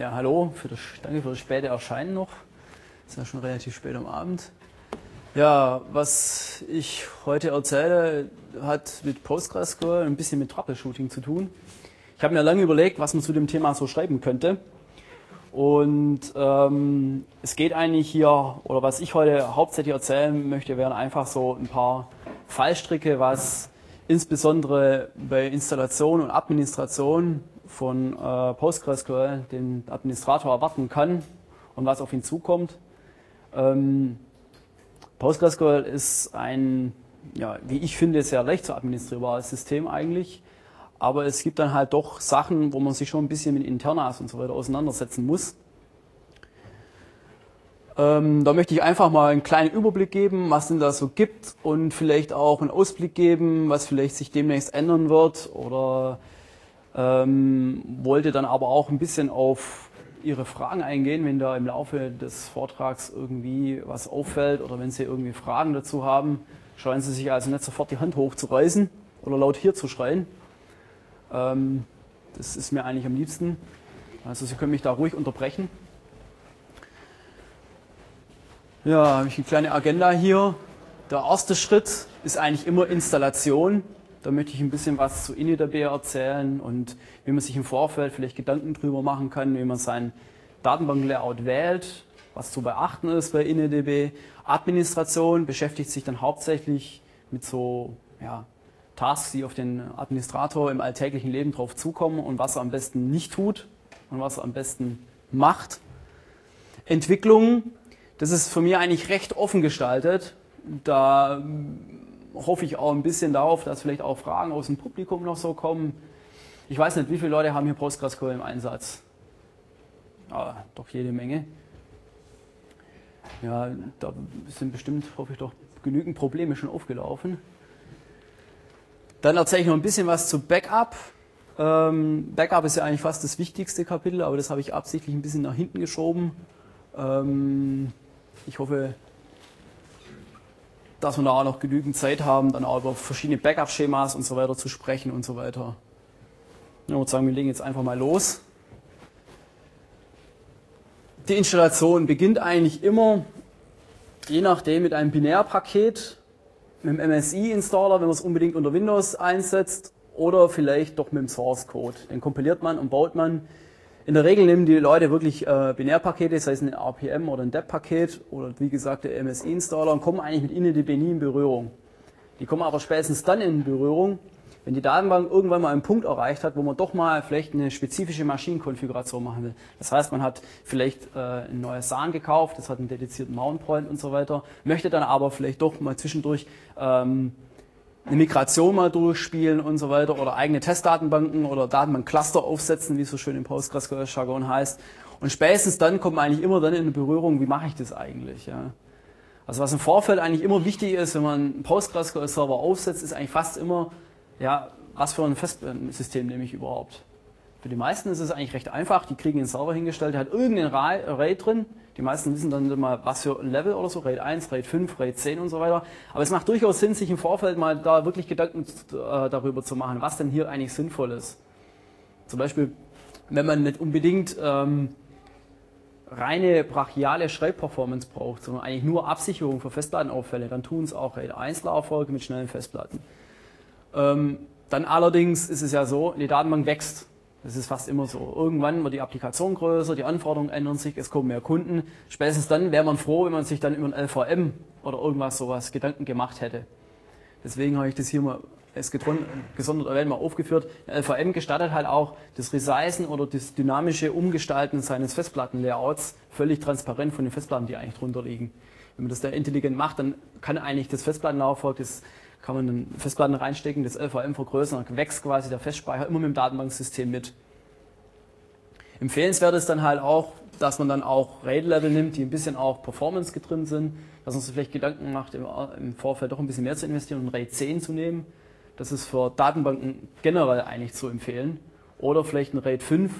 Ja, hallo, für das, danke für das späte Erscheinen noch. Ist ja schon relativ spät am Abend. Ja, was ich heute erzähle, hat mit PostgreSQL ein bisschen mit Troubleshooting zu tun. Ich habe mir lange überlegt, was man zu dem Thema so schreiben könnte. Und ähm, es geht eigentlich hier, oder was ich heute hauptsächlich erzählen möchte, wären einfach so ein paar Fallstricke, was insbesondere bei Installation und Administration von äh, PostgreSQL den Administrator erwarten kann und was auf ihn zukommt. Ähm, PostgreSQL ist ein, ja, wie ich finde, sehr leicht zu administrierbares System eigentlich. Aber es gibt dann halt doch Sachen, wo man sich schon ein bisschen mit Internas und so weiter auseinandersetzen muss. Ähm, da möchte ich einfach mal einen kleinen Überblick geben, was denn da so gibt und vielleicht auch einen Ausblick geben, was vielleicht sich demnächst ändern wird oder ähm, wollte dann aber auch ein bisschen auf Ihre Fragen eingehen, wenn da im Laufe des Vortrags irgendwie was auffällt oder wenn Sie irgendwie Fragen dazu haben. Scheuen Sie sich also nicht sofort die Hand hochzureißen oder laut hier zu schreien. Ähm, das ist mir eigentlich am liebsten. Also Sie können mich da ruhig unterbrechen. Ja, habe ich eine kleine Agenda hier. Der erste Schritt ist eigentlich immer Installation. Da möchte ich ein bisschen was zu InnoDB erzählen und wie man sich im Vorfeld vielleicht Gedanken drüber machen kann, wie man sein Datenbank-Layout wählt, was zu beachten ist bei InnoDB. Administration beschäftigt sich dann hauptsächlich mit so ja, Tasks, die auf den Administrator im alltäglichen Leben drauf zukommen und was er am besten nicht tut und was er am besten macht. Entwicklung, das ist für mich eigentlich recht offen gestaltet. Da hoffe ich auch ein bisschen darauf, dass vielleicht auch Fragen aus dem Publikum noch so kommen. Ich weiß nicht, wie viele Leute haben hier PostgreSQL im Einsatz? Ah, doch jede Menge. Ja, da sind bestimmt, hoffe ich doch, genügend Probleme schon aufgelaufen. Dann erzähle ich noch ein bisschen was zu Backup. Ähm, Backup ist ja eigentlich fast das wichtigste Kapitel, aber das habe ich absichtlich ein bisschen nach hinten geschoben. Ähm, ich hoffe, dass wir da auch noch genügend Zeit haben, dann auch über verschiedene Backup-Schemas und so weiter zu sprechen und so weiter. Ich würde sagen, wir legen jetzt einfach mal los. Die Installation beginnt eigentlich immer, je nachdem, mit einem Binärpaket, mit dem MSI-Installer, wenn man es unbedingt unter Windows einsetzt, oder vielleicht doch mit dem Source Code. Den kompiliert man und baut man in der Regel nehmen die Leute wirklich äh, Binärpakete, sei es ein RPM oder ein DEP-Paket oder wie gesagt der MSI-Installer und kommen eigentlich mit InnoDB nie in Berührung. Die kommen aber spätestens dann in Berührung, wenn die Datenbank irgendwann mal einen Punkt erreicht hat, wo man doch mal vielleicht eine spezifische Maschinenkonfiguration machen will. Das heißt, man hat vielleicht äh, ein neues SAN gekauft, das hat einen dedizierten Mountpoint und so weiter, möchte dann aber vielleicht doch mal zwischendurch ähm, eine Migration mal durchspielen und so weiter oder eigene Testdatenbanken oder Datenbankcluster aufsetzen, wie es so schön im PostgreSQL-Jargon heißt. Und spätestens dann kommt man eigentlich immer dann in Berührung, wie mache ich das eigentlich? Ja? Also was im Vorfeld eigentlich immer wichtig ist, wenn man einen PostgreSQL-Server aufsetzt, ist eigentlich fast immer, ja, was für ein Festsystem nehme ich überhaupt? Für die meisten ist es eigentlich recht einfach. Die kriegen einen Server hingestellt, der hat irgendein RAID drin. Die meisten wissen dann mal, was für Level oder so, RAID 1, RAID 5, RAID 10 und so weiter. Aber es macht durchaus Sinn, sich im Vorfeld mal da wirklich Gedanken äh, darüber zu machen, was denn hier eigentlich sinnvoll ist. Zum Beispiel, wenn man nicht unbedingt ähm, reine brachiale Schreibperformance braucht, sondern eigentlich nur Absicherung für Festplattenauffälle, dann tun es auch RAID 1 Laufwerke mit schnellen Festplatten. Ähm, dann allerdings ist es ja so, die Datenbank wächst. Das ist fast immer so. Irgendwann wird die Applikation größer, die Anforderungen ändern sich, es kommen mehr Kunden. Spätestens dann wäre man froh, wenn man sich dann über ein LVM oder irgendwas sowas Gedanken gemacht hätte. Deswegen habe ich das hier mal als gesondert erwähnt mal aufgeführt. Der LVM gestattet halt auch das Resizen oder das dynamische Umgestalten seines Festplattenlayouts völlig transparent von den Festplatten, die eigentlich drunter liegen. Wenn man das da intelligent macht, dann kann eigentlich das Festplattenlaufwerk das kann man dann Festplatten reinstecken, das LVM vergrößern, dann wächst quasi der Festspeicher immer mit dem Datenbanksystem mit. Empfehlenswert ist dann halt auch, dass man dann auch RAID-Level nimmt, die ein bisschen auch Performance getrimmt sind, dass man sich vielleicht Gedanken macht, im, Vorfeld doch ein bisschen mehr zu investieren und RAID 10 zu nehmen. Das ist für Datenbanken generell eigentlich zu empfehlen. Oder vielleicht ein RAID 5,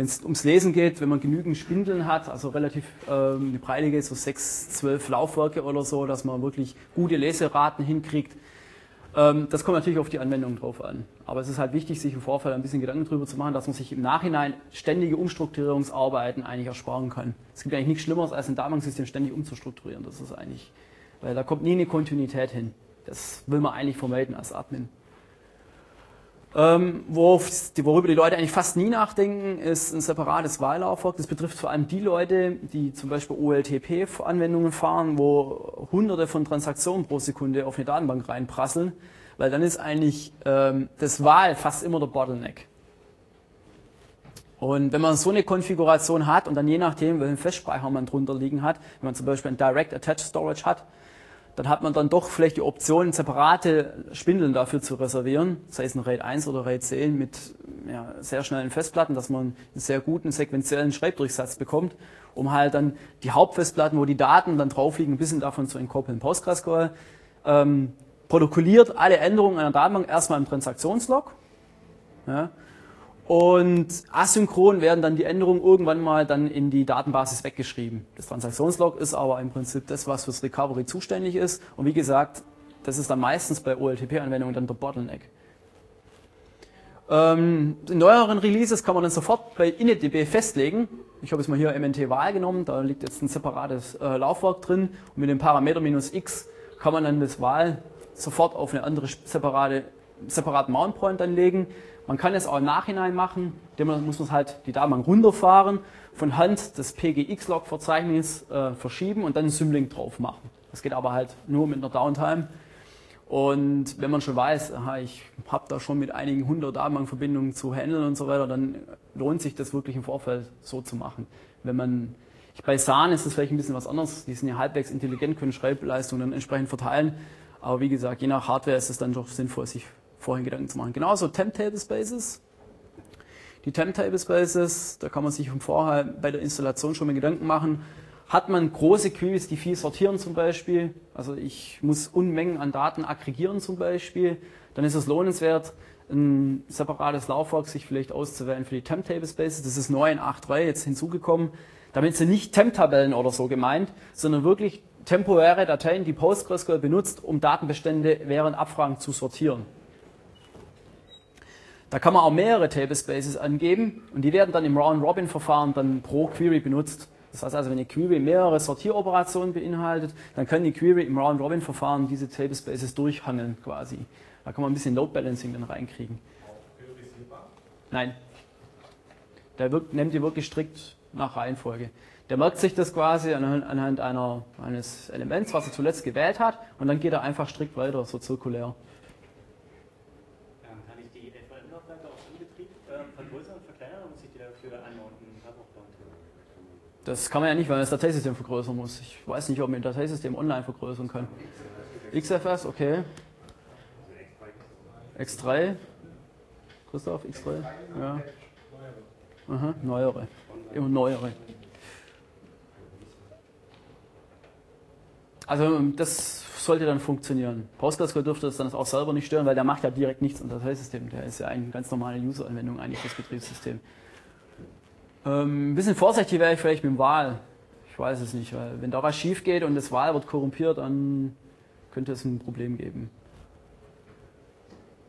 wenn es ums Lesen geht, wenn man genügend Spindeln hat, also relativ ähm, die Breite geht so 6, 12 Laufwerke oder so, dass man wirklich gute Leseraten hinkriegt. Ähm, das kommt natürlich auf die Anwendung drauf an. Aber es ist halt wichtig, sich im Vorfeld ein bisschen Gedanken darüber zu machen, dass man sich im Nachhinein ständige Umstrukturierungsarbeiten eigentlich ersparen kann. Es gibt eigentlich nichts Schlimmeres, als ein Datenbanksystem ständig umzustrukturieren. Das ist eigentlich, weil da kommt nie eine Kontinuität hin. Das will man eigentlich vermeiden als Admin. Ähm, worüber die Leute eigentlich fast nie nachdenken, ist ein separates Wahllaufwerk. Das betrifft vor allem die Leute, die zum Beispiel OLTP-Anwendungen fahren, wo hunderte von Transaktionen pro Sekunde auf eine Datenbank reinprasseln, weil dann ist eigentlich ähm, das Wahl fast immer der Bottleneck. Und wenn man so eine Konfiguration hat und dann je nachdem, welchen Festspeicher man drunter liegen hat, wenn man zum Beispiel ein Direct Attached Storage hat, dann hat man dann doch vielleicht die Option, separate Spindeln dafür zu reservieren, sei es ein RAID 1 oder RAID 10 mit ja, sehr schnellen Festplatten, dass man einen sehr guten sequenziellen Schreibdurchsatz bekommt, um halt dann die Hauptfestplatten, wo die Daten dann drauf liegen, ein bisschen davon zu entkoppeln. PostgreSQL ähm, protokolliert alle Änderungen einer Datenbank erstmal im Transaktionslog. Ja, und asynchron werden dann die Änderungen irgendwann mal dann in die Datenbasis weggeschrieben. Das Transaktionslog ist aber im Prinzip das, was fürs Recovery zuständig ist. Und wie gesagt, das ist dann meistens bei OLTP-Anwendungen dann der Bottleneck. Ähm, in neueren Releases kann man dann sofort bei initdb festlegen. Ich habe jetzt mal hier MNT-Wahl genommen, da liegt jetzt ein separates äh, Laufwerk drin. Und mit dem Parameter minus x kann man dann das Wahl sofort auf eine andere separate, separaten Mountpoint dann legen. Man kann es auch im Nachhinein machen, indem muss man halt die Datenbank runterfahren, von Hand das PGX-Log-Verzeichnis äh, verschieben und dann einen Symlink drauf machen. Das geht aber halt nur mit einer Downtime. Und wenn man schon weiß, aha, ich habe da schon mit einigen hundert Datenbankverbindungen zu handeln und so weiter, dann lohnt sich das wirklich im Vorfeld so zu machen. Wenn man, bei SAN ist das vielleicht ein bisschen was anderes. Die sind ja halbwegs intelligent, können Schreibleistungen dann entsprechend verteilen. Aber wie gesagt, je nach Hardware ist es dann doch sinnvoll, sich vorhin Gedanken zu machen. Genauso Temp Table Spaces. Die Temp Table Spaces, da kann man sich Vorher bei der Installation schon mal Gedanken machen. Hat man große Queries, die viel sortieren zum Beispiel, also ich muss Unmengen an Daten aggregieren zum Beispiel, dann ist es lohnenswert, ein separates Laufwerk sich vielleicht auszuwählen für die Temp Table Spaces. Das ist neu in 8.3 jetzt hinzugekommen. Damit sind nicht Temp-Tabellen oder so gemeint, sondern wirklich temporäre Dateien, die PostgreSQL benutzt, um Datenbestände während Abfragen zu sortieren. Da kann man auch mehrere Tablespaces angeben und die werden dann im Round-Robin-Verfahren dann pro Query benutzt. Das heißt also, wenn eine Query mehrere Sortieroperationen beinhaltet, dann können die Query im Round-Robin-Verfahren diese Tablespaces durchhangeln quasi. Da kann man ein bisschen Load Balancing dann reinkriegen. Nein. Der wirkt, nimmt die wirklich strikt nach Reihenfolge. Der merkt sich das quasi anhand einer, eines Elements, was er zuletzt gewählt hat, und dann geht er einfach strikt weiter, so zirkulär. Das kann man ja nicht, weil man das Dateisystem vergrößern muss. Ich weiß nicht, ob man ein Dateisystem online vergrößern kann. XFS, okay. X3. Christoph, X3? Ja. Aha, neuere. Immer neuere. Also das sollte dann funktionieren. PostgreSQL dürfte das dann auch selber nicht stören, weil der macht ja direkt nichts im Dateisystem. Der ist ja eine ganz normale User-Anwendung eigentlich, das Betriebssystem. Ähm, ein bisschen vorsichtig wäre ich vielleicht mit dem Wahl. Ich weiß es nicht, weil wenn da was schief geht und das Wahl wird korrumpiert, dann könnte es ein Problem geben.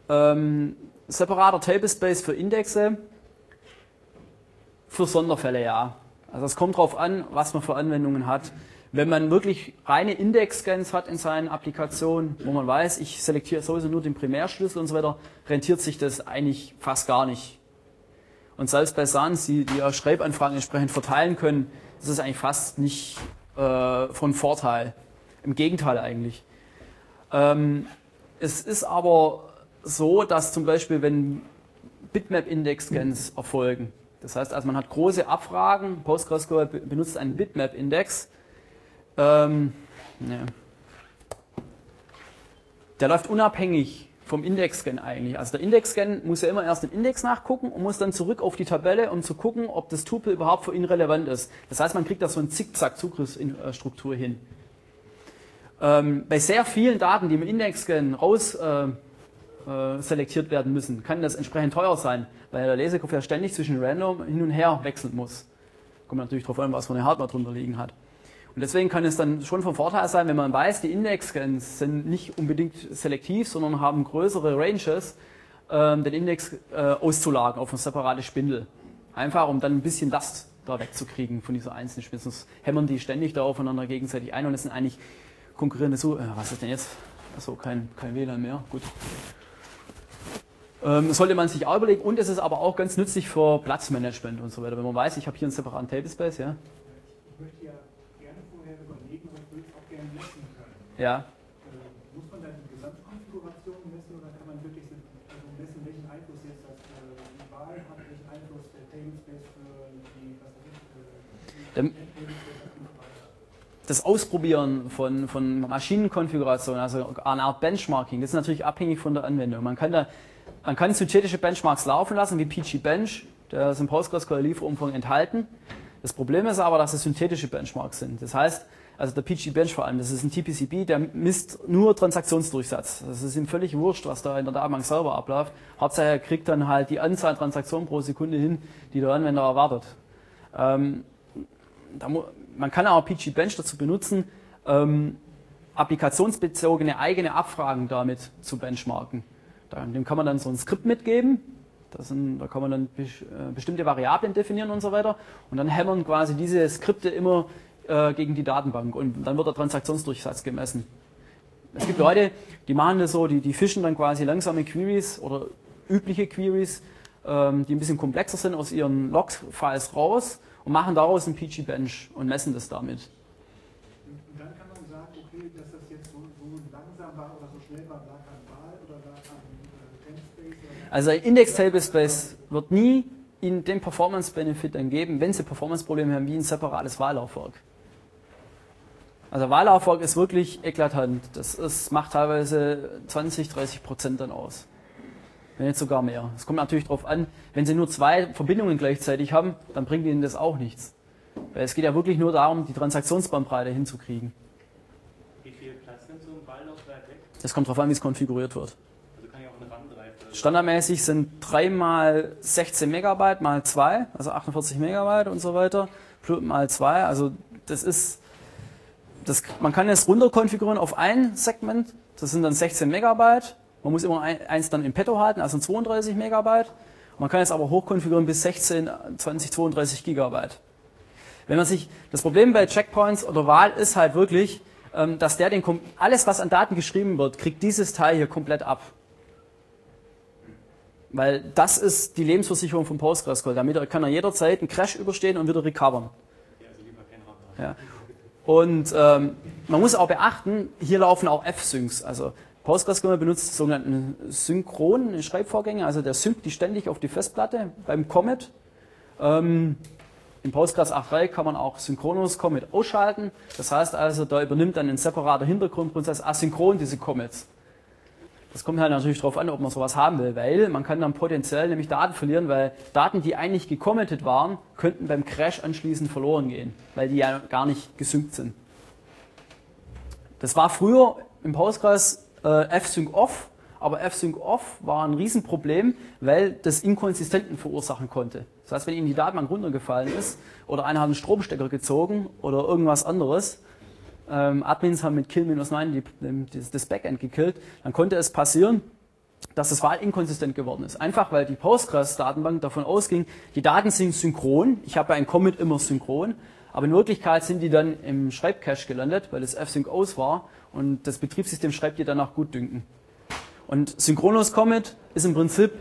Ähm, separater Tablespace für Indexe. Für Sonderfälle ja. Also es kommt darauf an, was man für Anwendungen hat. Wenn man wirklich reine Index-Scans hat in seinen Applikationen, wo man weiß, ich selektiere sowieso nur den Primärschlüssel und so weiter, rentiert sich das eigentlich fast gar nicht. Und selbst bei SANs, die, die ja Schreibanfragen entsprechend verteilen können, ist es eigentlich fast nicht äh, von Vorteil. Im Gegenteil eigentlich. Ähm, es ist aber so, dass zum Beispiel, wenn Bitmap-Index-Scans erfolgen, das heißt also, man hat große Abfragen, PostgreSQL benutzt einen Bitmap-Index, ähm, ne. der läuft unabhängig vom Indexscan eigentlich. Also der Indexscan muss ja immer erst den Index nachgucken und muss dann zurück auf die Tabelle, um zu gucken, ob das Tupel überhaupt für ihn relevant ist. Das heißt, man kriegt da so eine Zickzack-Zugriffsstruktur hin. Ähm, bei sehr vielen Daten, die im Indexscan raus äh, äh, selektiert werden müssen, kann das entsprechend teuer sein, weil der Lesekopf ja ständig zwischen Random hin und her wechseln muss. Kommt natürlich darauf an, was für eine Hardware drunter liegen hat. Und deswegen kann es dann schon von Vorteil sein, wenn man weiß, die Index-Scans sind nicht unbedingt selektiv, sondern haben größere Ranges, ähm, den Index äh, auszulagern auf eine separate Spindel. Einfach, um dann ein bisschen Last da wegzukriegen von dieser einzelnen Spindel. Sonst hämmern die ständig da aufeinander gegenseitig ein und es sind eigentlich konkurrierende so äh, Was ist denn jetzt? Achso, kein, kein WLAN mehr. Gut. Ähm, sollte man sich auch überlegen und es ist aber auch ganz nützlich für Platzmanagement und so weiter. Wenn man weiß, ich habe hier einen separaten Tablespace, ja. Ich möchte ja gerne vorher überlegen, aber ich will es auch gerne messen können. Ja. Äh, muss man dann die Gesamtkonfiguration messen oder kann man wirklich so, also messen, welchen Einfluss jetzt das äh, die Wahl hat, welchen Einfluss der Tablespace für die, äh, das Ausprobieren von, von Maschinenkonfigurationen, also eine Art Benchmarking, das ist natürlich abhängig von der Anwendung. Man kann da, man kann synthetische Benchmarks laufen lassen, wie PG Bench, der ist im PostgreSQL Lieferumfang enthalten. Das Problem ist aber, dass es synthetische Benchmarks sind. Das heißt, also der PG Bench vor allem, das ist ein TPCB, der misst nur Transaktionsdurchsatz. Das ist ihm völlig wurscht, was da in der Datenbank selber abläuft. Hauptsache er kriegt dann halt die Anzahl Transaktionen pro Sekunde hin, die der Anwender erwartet. Ähm, da man kann auch PG Bench dazu benutzen, ähm, applikationsbezogene eigene Abfragen damit zu benchmarken. Dem kann man dann so ein Skript mitgeben. Sind, da kann man dann äh, bestimmte Variablen definieren und so weiter. Und dann hämmern quasi diese Skripte immer äh, gegen die Datenbank. Und dann wird der Transaktionsdurchsatz gemessen. Es gibt Leute, die machen das so, die, die fischen dann quasi langsame Queries oder übliche Queries, ähm, die ein bisschen komplexer sind, aus ihren Log-Files raus und machen daraus ein PG-Bench und messen das damit. Und dann kann man sagen, okay, dass das jetzt so, so langsam war oder so schnell war, lag an Wahl oder lag an äh, Temspace oder Also ein Index-Tablespace wird nie Ihnen den Performance-Benefit dann geben, wenn Sie Performance-Probleme haben, wie ein separates Wahllaufwerk. Also Wahllaufwerk ist wirklich eklatant. Das ist, macht teilweise 20, 30 Prozent dann aus. Wenn nicht sogar mehr. Es kommt natürlich darauf an, wenn Sie nur zwei Verbindungen gleichzeitig haben, dann bringt Ihnen das auch nichts. Weil es geht ja wirklich nur darum, die Transaktionsbandbreite hinzukriegen. Wie viel Platz nimmt so ein Balllaufwerk weg? Das kommt darauf an, wie es konfiguriert wird. Also kann ja auch eine RAM-Drive. Standardmäßig sind 3 mal 16 Megabyte mal 2, also 48 Megabyte und so weiter, plus mal 2. Also das ist, das, man kann es runterkonfigurieren auf ein Segment, das sind dann 16 Megabyte. Man muss immer ein, eins dann in petto halten, also 32 Megabyte. Man kann es aber hochkonfigurieren bis 16, 20, 32 Gigabyte. Wenn man sich, das Problem bei Checkpoints oder Wahl ist halt wirklich, ähm, dass der den, alles was an Daten geschrieben wird, kriegt dieses Teil hier komplett ab. Weil das ist die Lebensversicherung von PostgreSQL. Damit kann er jederzeit einen Crash überstehen und wieder recovern. Ja, also lieber kein RAM. Ja. Und ähm, man muss auch beachten, hier laufen auch F-Syncs. Also PostgreSQL benutzt sogenannten synchronen Schreibvorgänge. Also der synkt die ständig auf die Festplatte beim Commit. Ähm, in Postgres 8.3 kann man auch synchronos Commit ausschalten. Das heißt also, da übernimmt dann ein separater Hintergrundprozess asynchron diese Commits. Das kommt halt natürlich darauf an, ob man sowas haben will, weil man kann dann potenziell nämlich Daten verlieren, weil Daten, die eigentlich gecommitted waren, könnten beim Crash anschließend verloren gehen, weil die ja gar nicht gesynkt sind. Das war früher im Postgres äh, F-Sync Off, aber F-Sync Off war ein Riesenproblem, weil das Inkonsistenten verursachen konnte. Das heißt, wenn Ihnen die Datenbank runtergefallen ist oder einer hat einen Stromstecker gezogen oder irgendwas anderes, ähm, Admins haben mit Kill-9 die, die, das- Backend gekillt, dann konnte es passieren, dass das Wahl inkonsistent geworden ist. Einfach weil die Postgres-Datenbank davon ausging, die Daten sind synchron. Ich habe einem Commit immer synchron. Aber in Wirklichkeit sind die dann im Schreibcache gelandet, weil das F-Sync aus war und das Betriebssystem schreibt die danach gut dünken. Und Synchronous Commit ist im Prinzip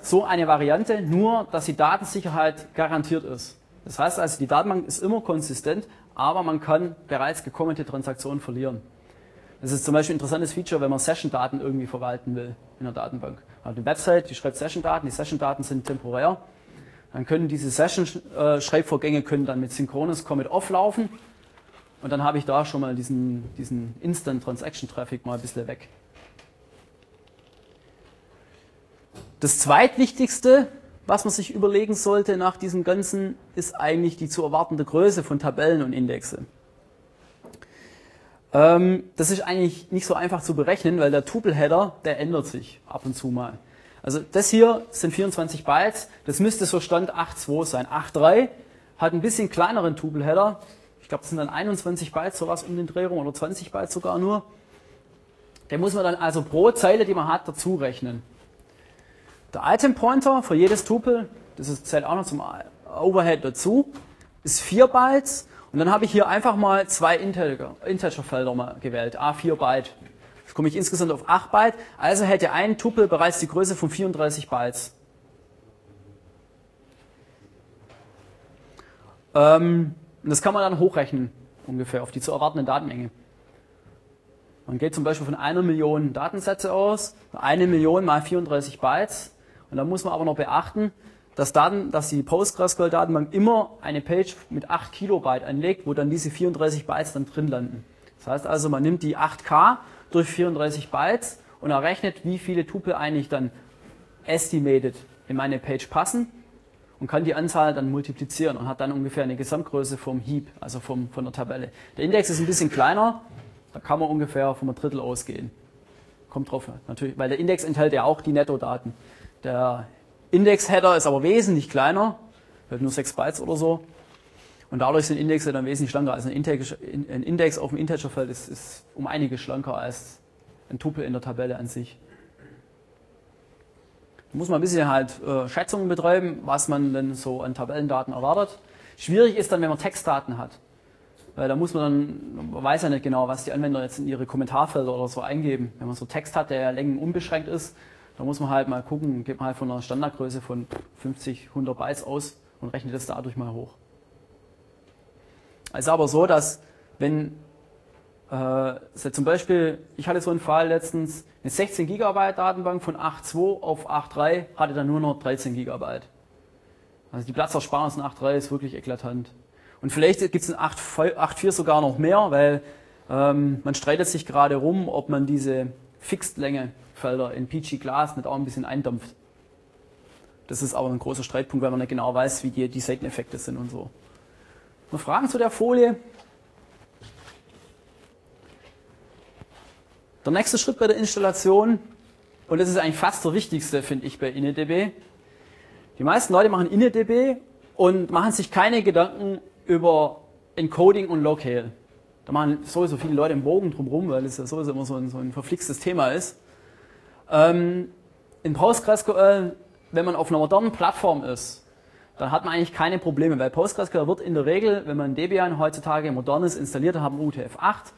so eine Variante, nur dass die Datensicherheit garantiert ist. Das heißt also, die Datenbank ist immer konsistent, aber man kann bereits gecommittete Transaktionen verlieren. Das ist zum Beispiel ein interessantes Feature, wenn man Session-Daten irgendwie verwalten will in der Datenbank. Man hat eine Website, die schreibt Session-Daten, die Session-Daten sind temporär. Dann können diese Session-Schreibvorgänge können dann mit Synchronous Commit Off laufen. Und dann habe ich da schon mal diesen, diesen Instant Transaction Traffic mal ein bisschen weg. Das zweitwichtigste, was man sich überlegen sollte nach diesem Ganzen, ist eigentlich die zu erwartende Größe von Tabellen und Indexe. Ähm, das ist eigentlich nicht so einfach zu berechnen, weil der Tuple-Header, der ändert sich ab und zu mal. Also das hier sind 24 Bytes, das müsste so Stand 8.2 sein. 8.3 hat ein bisschen kleineren Tuple-Header, ich glaube, das sind dann 21 Bytes, sowas um den Dreh rum, oder 20 Bytes sogar nur. Den muss man dann also pro Zeile, die man hat, dazu rechnen. Der Item Pointer für jedes Tupel, das zählt auch noch zum Overhead dazu, ist 4 Bytes. Und dann habe ich hier einfach mal zwei Integer-Felder mal gewählt, A4 Byte. Jetzt komme ich insgesamt auf 8 Byte. Also hätte ein Tupel bereits die Größe von 34 Bytes. Ähm, das kann man dann hochrechnen, ungefähr, auf die zu erwartende Datenmenge. Man geht zum Beispiel von einer Million Datensätze aus, eine Million mal 34 Bytes. Und da muss man aber noch beachten, dass, Daten, dass die PostgreSQL-Datenbank immer eine Page mit 8 Kilobyte anlegt, wo dann diese 34 Bytes dann drin landen. Das heißt also, man nimmt die 8K durch 34 Bytes und errechnet, wie viele Tupel eigentlich dann estimated in meine Page passen und kann die Anzahl dann multiplizieren und hat dann ungefähr eine Gesamtgröße vom Heap, also vom, von der Tabelle. Der Index ist ein bisschen kleiner, da kann man ungefähr vom Drittel ausgehen. Kommt drauf, natürlich, weil der Index enthält ja auch die Nettodaten. Der Index-Header ist aber wesentlich kleiner, halt nur 6 Bytes oder so. Und dadurch sind Indexe dann wesentlich schlanker. Also ein Index auf dem Integerfeld ist, ist um einiges schlanker als ein Tupel in der Tabelle an sich. Da muss man ein bisschen halt äh, Schätzungen betreiben, was man denn so an Tabellendaten erwartet. Schwierig ist dann, wenn man Textdaten hat. Weil da muss man dann, man weiß ja nicht genau, was die Anwender jetzt in ihre Kommentarfelder oder so eingeben. Wenn man so Text hat, der ja Längen unbeschränkt ist, da muss man halt mal gucken, geht man halt von einer Standardgröße von 50, 100 Bytes aus und rechnet das dadurch mal hoch. Es ist aber so, dass wenn äh, zum Beispiel, ich hatte so einen Fall letztens, eine 16 Gigabyte Datenbank von 8.2 auf 8.3 hatte dann nur noch 13 Gigabyte. Also die Platzersparnis in 8.3 ist wirklich eklatant. Und vielleicht gibt es in 8.4 sogar noch mehr, weil ähm, man streitet sich gerade rum, ob man diese Fixed-Länge-Felder in PG Glass nicht auch ein bisschen eindampft. Das ist aber ein großer Streitpunkt, weil man nicht genau weiß, wie die, die Seiteneffekte sind und so. Noch Fragen zu der Folie? Der nächste Schritt bei der Installation, und das ist eigentlich fast der wichtigste, finde ich, bei InnoDB. Die meisten Leute machen InnoDB und machen sich keine Gedanken über Encoding und Locale. Da machen sowieso viele Leute einen Bogen drumherum, weil es ja sowieso immer so ein, so ein verflixtes Thema ist. Ähm, in PostgreSQL, wenn man auf einer modernen Plattform ist, dann hat man eigentlich keine Probleme, weil PostgreSQL wird in der Regel, wenn man Debian heutzutage modernes installiert haben UTF-8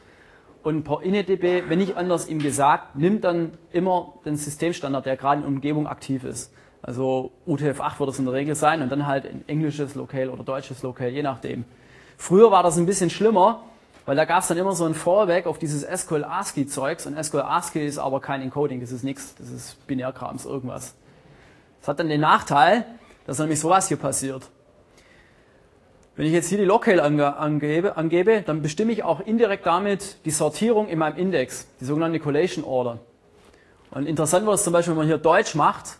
und InnoDB, wenn nicht anders ihm gesagt, nimmt dann immer den Systemstandard, der gerade in der Umgebung aktiv ist. Also UTF-8 wird es in der Regel sein und dann halt ein englisches Locale oder deutsches Locale, je nachdem. Früher war das ein bisschen schlimmer, weil da gab es dann immer so ein Fallback auf dieses SQL ASCII Zeugs und SQL ASCII ist aber kein Encoding, das ist nichts, das ist Binärkrams, irgendwas. Das hat dann den Nachteil, dass nämlich sowas hier passiert. Wenn ich jetzt hier die Locale ange angebe, angebe, dann bestimme ich auch indirekt damit die Sortierung in meinem Index, die sogenannte Collation Order. Und interessant wird es zum Beispiel, wenn man hier Deutsch macht,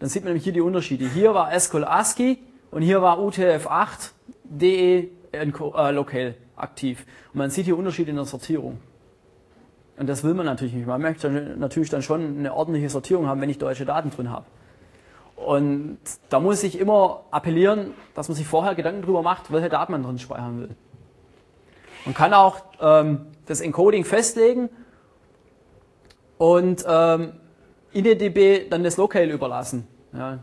dann sieht man nämlich hier die Unterschiede. Hier war SQL ASCII und hier war UTF-8 DE äh, Locale aktiv. Und man sieht hier Unterschiede in der Sortierung. Und das will man natürlich nicht. Man möchte natürlich dann schon eine ordentliche Sortierung haben, wenn ich deutsche Daten drin habe. Und da muss ich immer appellieren, dass man sich vorher Gedanken darüber macht, welche Daten man drin speichern will. Man kann auch ähm, das Encoding festlegen und ähm, InnoDB dann das Locale überlassen. Ja.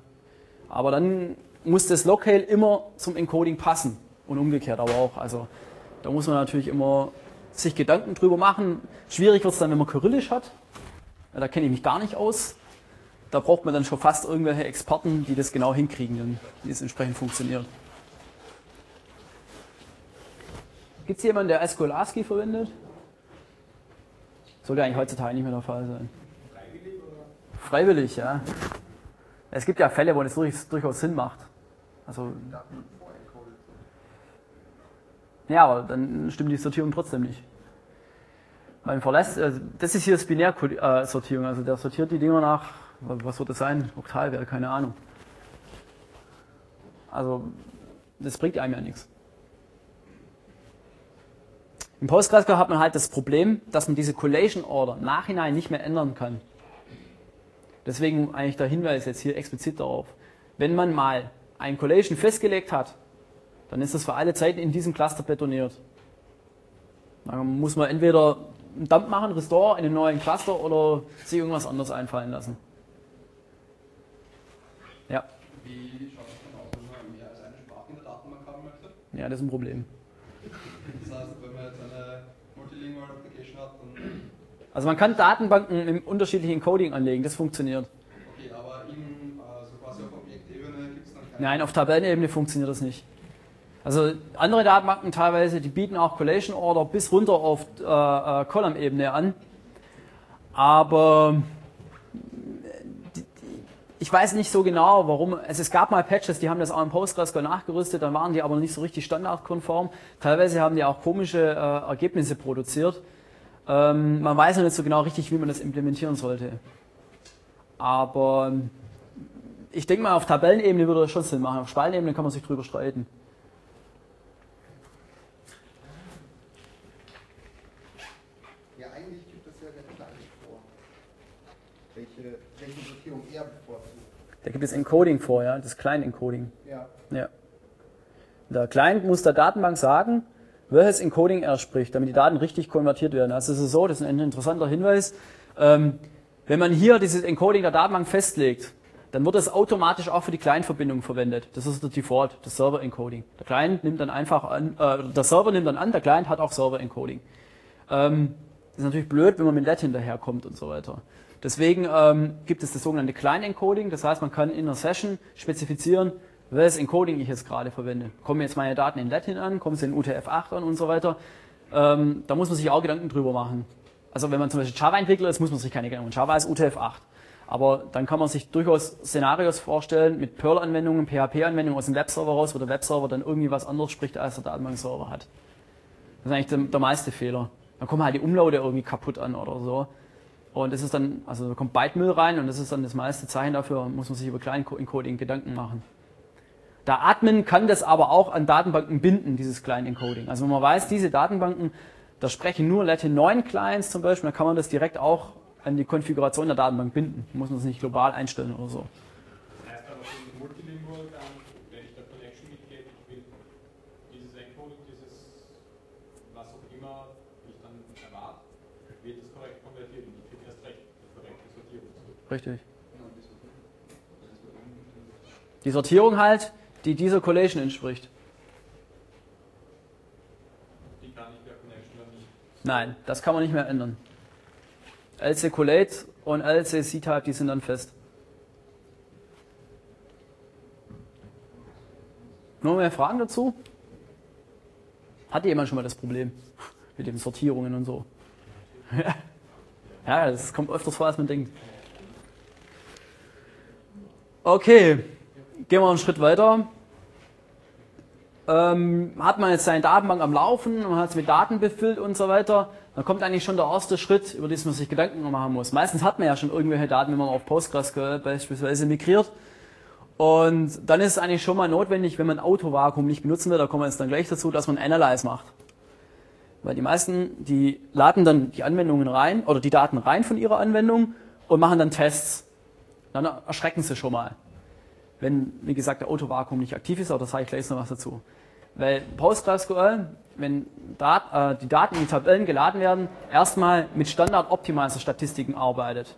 Aber dann muss das Locale immer zum Encoding passen und umgekehrt aber auch. Also da muss man natürlich immer sich Gedanken drüber machen. Schwierig wird es dann, wenn man Kyrillisch hat. Ja, da kenne ich mich gar nicht aus. Da braucht man dann schon fast irgendwelche Experten, die das genau hinkriegen, wie es entsprechend funktioniert. Gibt es jemanden, der SQL ASCII verwendet? Sollte eigentlich heutzutage nicht mehr der Fall sein. Freiwillig oder? Freiwillig, ja. Es gibt ja Fälle, wo es durchaus Sinn macht. Also, ja, aber dann stimmt die Sortierung trotzdem nicht. Beim Verlässt, also das ist hier das Binärsortierung, also der sortiert die Dinger nach, was wird das sein? Oktalwert, keine Ahnung. Also, das bringt einem ja nichts. Im PostgreSQL hat man halt das Problem, dass man diese Collation Order nachhinein nicht mehr ändern kann. Deswegen eigentlich der Hinweis jetzt hier explizit darauf. Wenn man mal ein Collation festgelegt hat, dann ist das für alle Zeiten in diesem Cluster betoniert. Dann muss man entweder einen Dump machen, Restore in den neuen Cluster oder sich irgendwas anderes einfallen lassen. Ja. Wie schaut es dann aus, wenn man mehr als eine Sprache in der Datenbank haben möchte? Ja, das ist ein Problem. Das heißt, wenn man jetzt eine Multilingual Application hat, dann. Also man kann Datenbanken im unterschiedlichen Encoding anlegen, das funktioniert. Okay, aber in, also quasi auf Objektebene gibt es dann keine. Nein, auf Tabellenebene funktioniert das nicht. Also andere Datenbanken teilweise, die bieten auch Collation Order bis runter auf äh, äh, Column-Ebene an. Aber die- ich weiß nicht so genau, warum. Also es gab mal Patches, die haben das auch in PostgreSQL nachgerüstet, dann waren die aber nicht so richtig standardkonform. Teilweise haben die auch komische äh, Ergebnisse produziert. Ähm, man weiß noch nicht so genau richtig, wie man das implementieren sollte. Aber ähm, ich denke mal, auf Tabellenebene würde das schon Sinn machen. Auf Spaltenebene kann man sich drüber streiten. Eigentlich gibt es ja der Client vor. Welche, welche Sortierung er bevorzugt. Da gibt es Encoding vor, ja, das Client-Encoding. Ja. Ja. Der Client muss der Datenbank sagen, welches Encoding er spricht, damit die Daten richtig konvertiert werden. Also es ist so, das ist ein interessanter Hinweis. Ähm, wenn man hier dieses Encoding der Datenbank festlegt, dann wird es automatisch auch für die Client-Verbindung verwendet. Das ist der Default, das Server-Encoding. Der Client nimmt dann einfach an, äh, der Server nimmt dann an, der Client hat auch Server-Encoding. Ähm, das ist natürlich blöd, wenn man mit Let hinterherkommt und so weiter. Deswegen ähm, gibt es das sogenannte Client-Encoding. Das heißt, man kann in einer Session spezifizieren, welches Encoding ich jetzt gerade verwende. Kommen jetzt meine Daten in Latin an, kommen sie in UTF-8 an und so weiter. Ähm, da muss man sich auch Gedanken drüber machen. Also wenn man zum Beispiel Java-Entwickler ist, muss man sich keine Gedanken machen. Java ist UTF-8. Aber dann kann man sich durchaus Szenarios vorstellen mit Perl-Anwendungen, PHP-Anwendungen aus dem Webserver raus, wo der Webserver dann irgendwie was anderes spricht, als der Datenbankserver hat. Das ist eigentlich der, der meiste Fehler. Dann kommen halt die Umlaute irgendwie kaputt an oder so. Und das ist dann, also da kommt Bytemüll rein und das ist dann das meiste Zeichen dafür, muss man sich über Klein-Encoding Gedanken machen. Der Admin kann das aber auch an Datenbanken binden, dieses Klein-Encoding. Also wenn man weiß, diese Datenbanken, da sprechen nur Latin 9 Clients zum Beispiel, dann kann man das direkt auch an die Konfiguration der Datenbank binden. Da muss man es nicht global einstellen oder so. Das heißt aber Multilingual dann, wenn ich da Connection mitgebe, ich will dieses Encoding, dieses was auch immer ich dann erwarte, wird das korrekt konvertiert und ich kriege erst recht die korrekte Sortierung zurück. Richtig. Die Sortierung halt, die dieser Collation entspricht. Nein, das kann man nicht mehr ändern. LC Collate und LC C-Type, die sind dann fest. Noch mehr Fragen dazu? Hatte jemand schon mal das Problem mit den Sortierungen und so? ja, das kommt öfters vor, als man denkt. Okay, gehen wir einen Schritt weiter. Ähm, hat man jetzt seine Datenbank am Laufen und hat es mit Daten befüllt und so weiter, dann kommt eigentlich schon der erste Schritt, über den man sich Gedanken machen muss. Meistens hat man ja schon irgendwelche Daten, wenn man auf PostgreSQL beispielsweise migriert. Und dann ist es eigentlich schon mal notwendig, wenn man Autovakuum nicht benutzen will, da kommen wir jetzt dann gleich dazu, dass man Analyze macht. Weil die meisten, die laden dann die Anwendungen rein oder die Daten rein von ihrer Anwendung und machen dann Tests. Dann erschrecken sie schon mal. Wenn, wie gesagt, der Autovakuum nicht aktiv ist, aber da sage ich gleich noch was dazu. Weil PostgreSQL, wenn Dat, äh, die Daten in die Tabellen geladen werden, erstmal mit Standard-Optimizer-Statistiken arbeitet.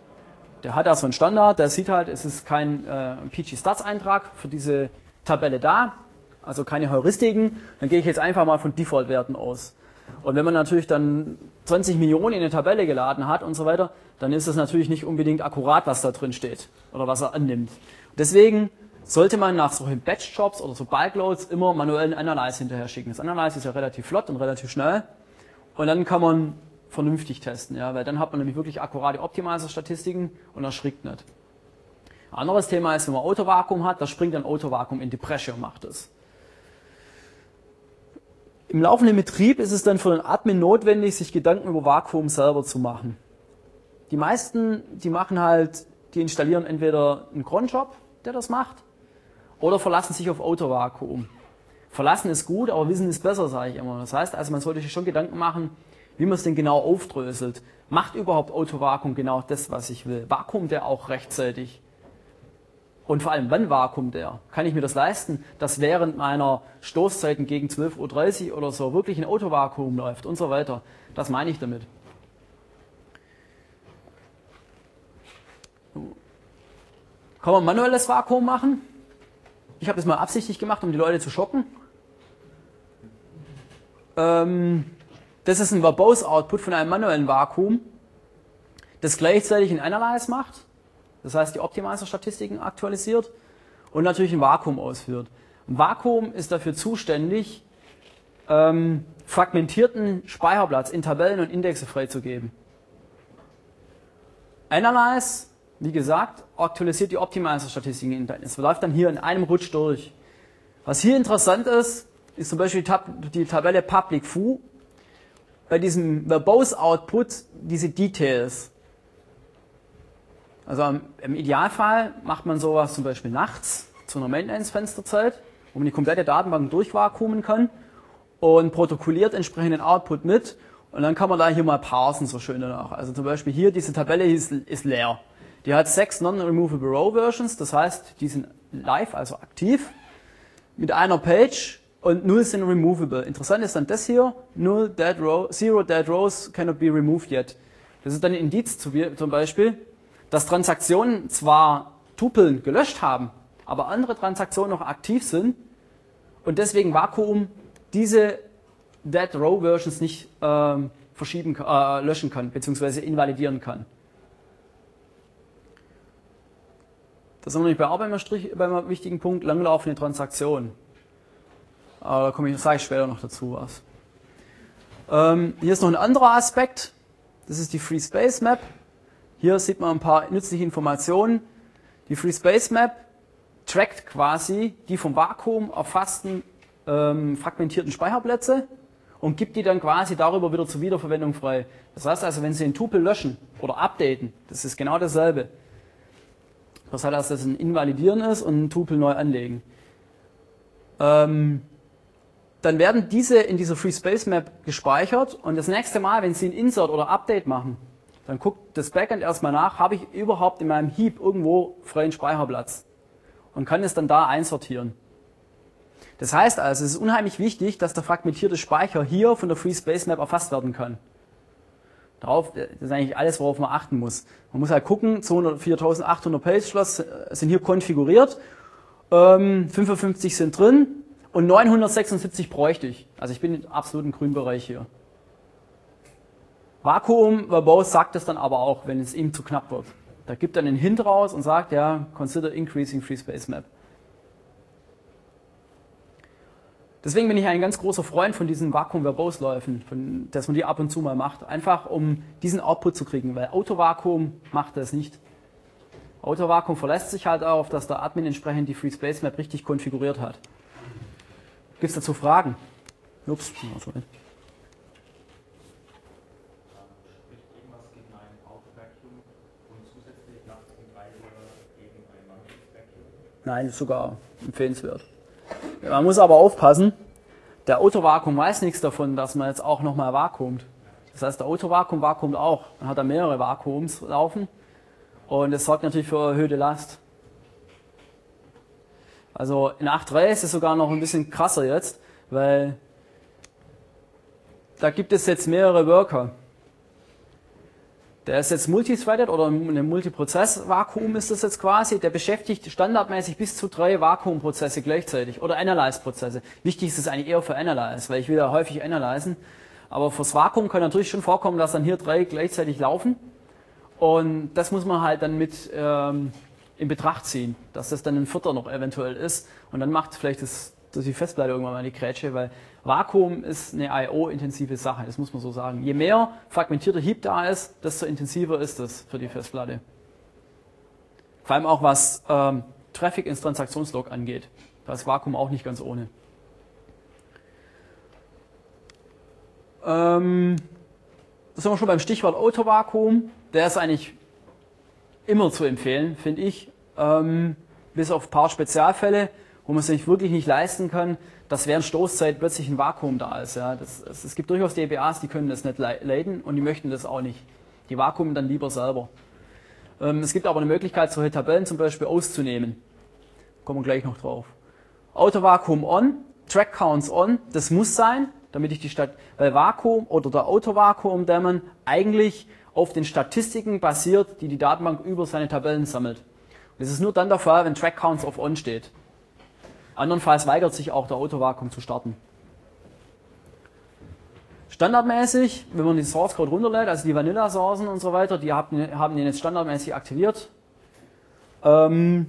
Der hat da so einen Standard, der sieht halt, es ist kein äh, PG-Stats-Eintrag für diese Tabelle da, also keine Heuristiken, dann gehe ich jetzt einfach mal von Default-Werten aus. Und wenn man natürlich dann 20 Millionen in eine Tabelle geladen hat und so weiter, dann ist es natürlich nicht unbedingt akkurat, was da drin steht oder was er annimmt. Deswegen sollte man nach solchen Batch-Jobs oder so Bulk-Loads immer manuellen Analyze hinterher schicken. Das Analyze ist ja relativ flott und relativ schnell. Und dann kann man vernünftig testen, ja, weil dann hat man nämlich wirklich akkurate Optimizer-Statistiken und erschrickt nicht. Ein anderes Thema ist, wenn man Autovakuum hat, da springt dann Autovakuum in die Bresche und macht es. Im laufenden Betrieb ist es dann für den Admin notwendig, sich Gedanken über Vakuum selber zu machen. Die meisten, die machen halt, die installieren entweder einen Cronjob, der das macht, oder verlassen sich auf Autovakuum. Verlassen ist gut, aber wissen ist besser, sage ich immer. Das heißt also, man sollte sich schon Gedanken machen, wie man es denn genau aufdröselt. Macht überhaupt Autovakuum genau das, was ich will? Vakuum der auch rechtzeitig? Und vor allem, wann vakuumt der? Kann ich mir das leisten, dass während meiner Stoßzeiten gegen 12.30 Uhr oder so wirklich ein Autovakuum läuft und so weiter? Das meine ich damit. Kann man manuelles Vakuum machen? Ich habe das mal absichtlich gemacht, um die Leute zu schocken. Ähm, das ist ein verbose Output von einem manuellen Vakuum, das gleichzeitig ein Analyze macht, das heißt die Optimizer-Statistiken aktualisiert und natürlich ein Vakuum ausführt. Ein Vakuum ist dafür zuständig, ähm, fragmentierten Speicherplatz in Tabellen und Indexe freizugeben. Analyze, wie gesagt, aktualisiert die Optimizer-Statistiken. Es läuft dann hier in einem Rutsch durch. Was hier interessant ist, ist zum Beispiel die, Tab die Tabelle Public Foo. Bei diesem verbose Output diese Details. Also im Idealfall macht man sowas zum Beispiel nachts zu einer Maintenance-Fensterzeit, wo man die komplette Datenbank durchvakuumen kann und protokolliert entsprechenden Output mit und dann kann man da hier mal parsen, so schön danach. Also zum Beispiel hier, diese Tabelle ist, ist leer. Die hat sechs Non-Removable Row Versions, das heißt, die sind live, also aktiv, mit einer Page und null sind removable. Interessant ist dann das hier, null dead row, zero dead rows cannot be removed yet. Das ist dann ein Indiz zum Beispiel, dass Transaktionen zwar Tupeln gelöscht haben, aber andere Transaktionen noch aktiv sind und deswegen Vakuum diese Dead Row Versions nicht ähm, verschieben, äh, löschen kann, beziehungsweise invalidieren kann. Das sind wir nicht bei auch beim, Strich, beim wichtigen Punkt, langlaufende Transaktionen. Aber da komme ich, sage ich später noch dazu was. Ähm, hier ist noch ein anderer Aspekt. Das ist die Free Space Map. Hier sieht man ein paar nützliche Informationen. Die Free Space Map trackt quasi die vom Vakuum erfassten ähm, fragmentierten Speicherplätze und gibt die dann quasi darüber wieder zur Wiederverwendung frei. Das heißt also, wenn Sie einen Tupel löschen oder updaten, das ist genau dasselbe. Das heißt, dass das ein Invalidieren ist und einen Tupel neu anlegen. Ähm, dann werden diese in dieser Free Space Map gespeichert und das nächste Mal, wenn Sie ein Insert oder Update machen, dann guckt das Backend erstmal nach, habe ich überhaupt in meinem Heap irgendwo freien Speicherplatz und kann es dann da einsortieren. Das heißt also, es ist unheimlich wichtig, dass der fragmentierte Speicher hier von der Free Space Map erfasst werden kann. Darauf, das ist eigentlich alles, worauf man achten muss. Man muss halt gucken, 4800 Page-Slots sind hier konfiguriert, ähm, 55 sind drin und 976 bräuchte ich. Also ich bin im absoluten grünen Bereich hier. Vakuum Verbose sagt es dann aber auch, wenn es ihm zu knapp wird. Da gibt dann einen Hint raus und sagt, ja, consider increasing Free Space Map. Deswegen bin ich ein ganz großer Freund von diesen Vakuum-Verbose-Läufen, dass man die ab und zu mal macht. Einfach um diesen Output zu kriegen, weil Autovakuum macht das nicht. Autovakuum verlässt sich halt darauf, dass der Admin entsprechend die Free Space Map richtig konfiguriert hat. Gibt es dazu Fragen? Ups, also. Nein, ist sogar empfehlenswert. Man muss aber aufpassen, der Autovakuum weiß nichts davon, dass man jetzt auch nochmal vakuumt. Das heißt, der Autovakuum vakuumt auch. Man hat da mehrere Vakuums laufen und das sorgt natürlich für erhöhte Last. Also in 8.3 ist es sogar noch ein bisschen krasser jetzt, weil da gibt es jetzt mehrere Worker. Der ist jetzt multithreaded oder ein Multiprozess-Vakuum ist das jetzt quasi. Der beschäftigt standardmäßig bis zu drei Vakuumprozesse gleichzeitig oder Analyze-Prozesse. Wichtig ist es eigentlich eher für Analyze, weil ich will ja häufig analysen. Aber fürs Vakuum kann natürlich schon vorkommen, dass dann hier drei gleichzeitig laufen. Und das muss man halt dann mit ähm, in Betracht ziehen, dass das dann ein vierter noch eventuell ist. Und dann macht vielleicht das, das die Festplatte irgendwann mal die Grätsche, weil Vakuum ist eine I.O.-intensive Sache, das muss man so sagen. Je mehr fragmentierter Heap da ist, desto intensiver ist das für die Festplatte. Vor allem auch was ähm, Traffic ins Transaktionslog angeht. Da ist Vakuum auch nicht ganz ohne. Ähm, das sind wir schon beim Stichwort Autovakuum. Der ist eigentlich immer zu empfehlen, finde ich. Ähm, bis auf ein paar Spezialfälle, wo man es sich wirklich nicht leisten kann, dass während Stoßzeit plötzlich ein Vakuum da ist. Ja. Das, das, es gibt durchaus DBAs, die können das nicht leiden und die möchten das auch nicht. Die vakuumen dann lieber selber. Ähm, es gibt aber eine Möglichkeit, solche Tabellen zum Beispiel auszunehmen. Kommen wir gleich noch drauf. Autovakuum on, Track Counts on, das muss sein, damit ich die Stat weil Vakuum oder der Autovakuumdämmen eigentlich auf den Statistiken basiert, die die Datenbank über seine Tabellen sammelt. Und das ist nur dann der Fall, wenn Track Counts auf on steht. Andernfalls weigert sich auch der Autovakuum zu starten. Standardmäßig, wenn man die Source Code runterlädt, also die Vanilla Sourcen und so weiter, die haben, den jetzt standardmäßig aktiviert. Ähm,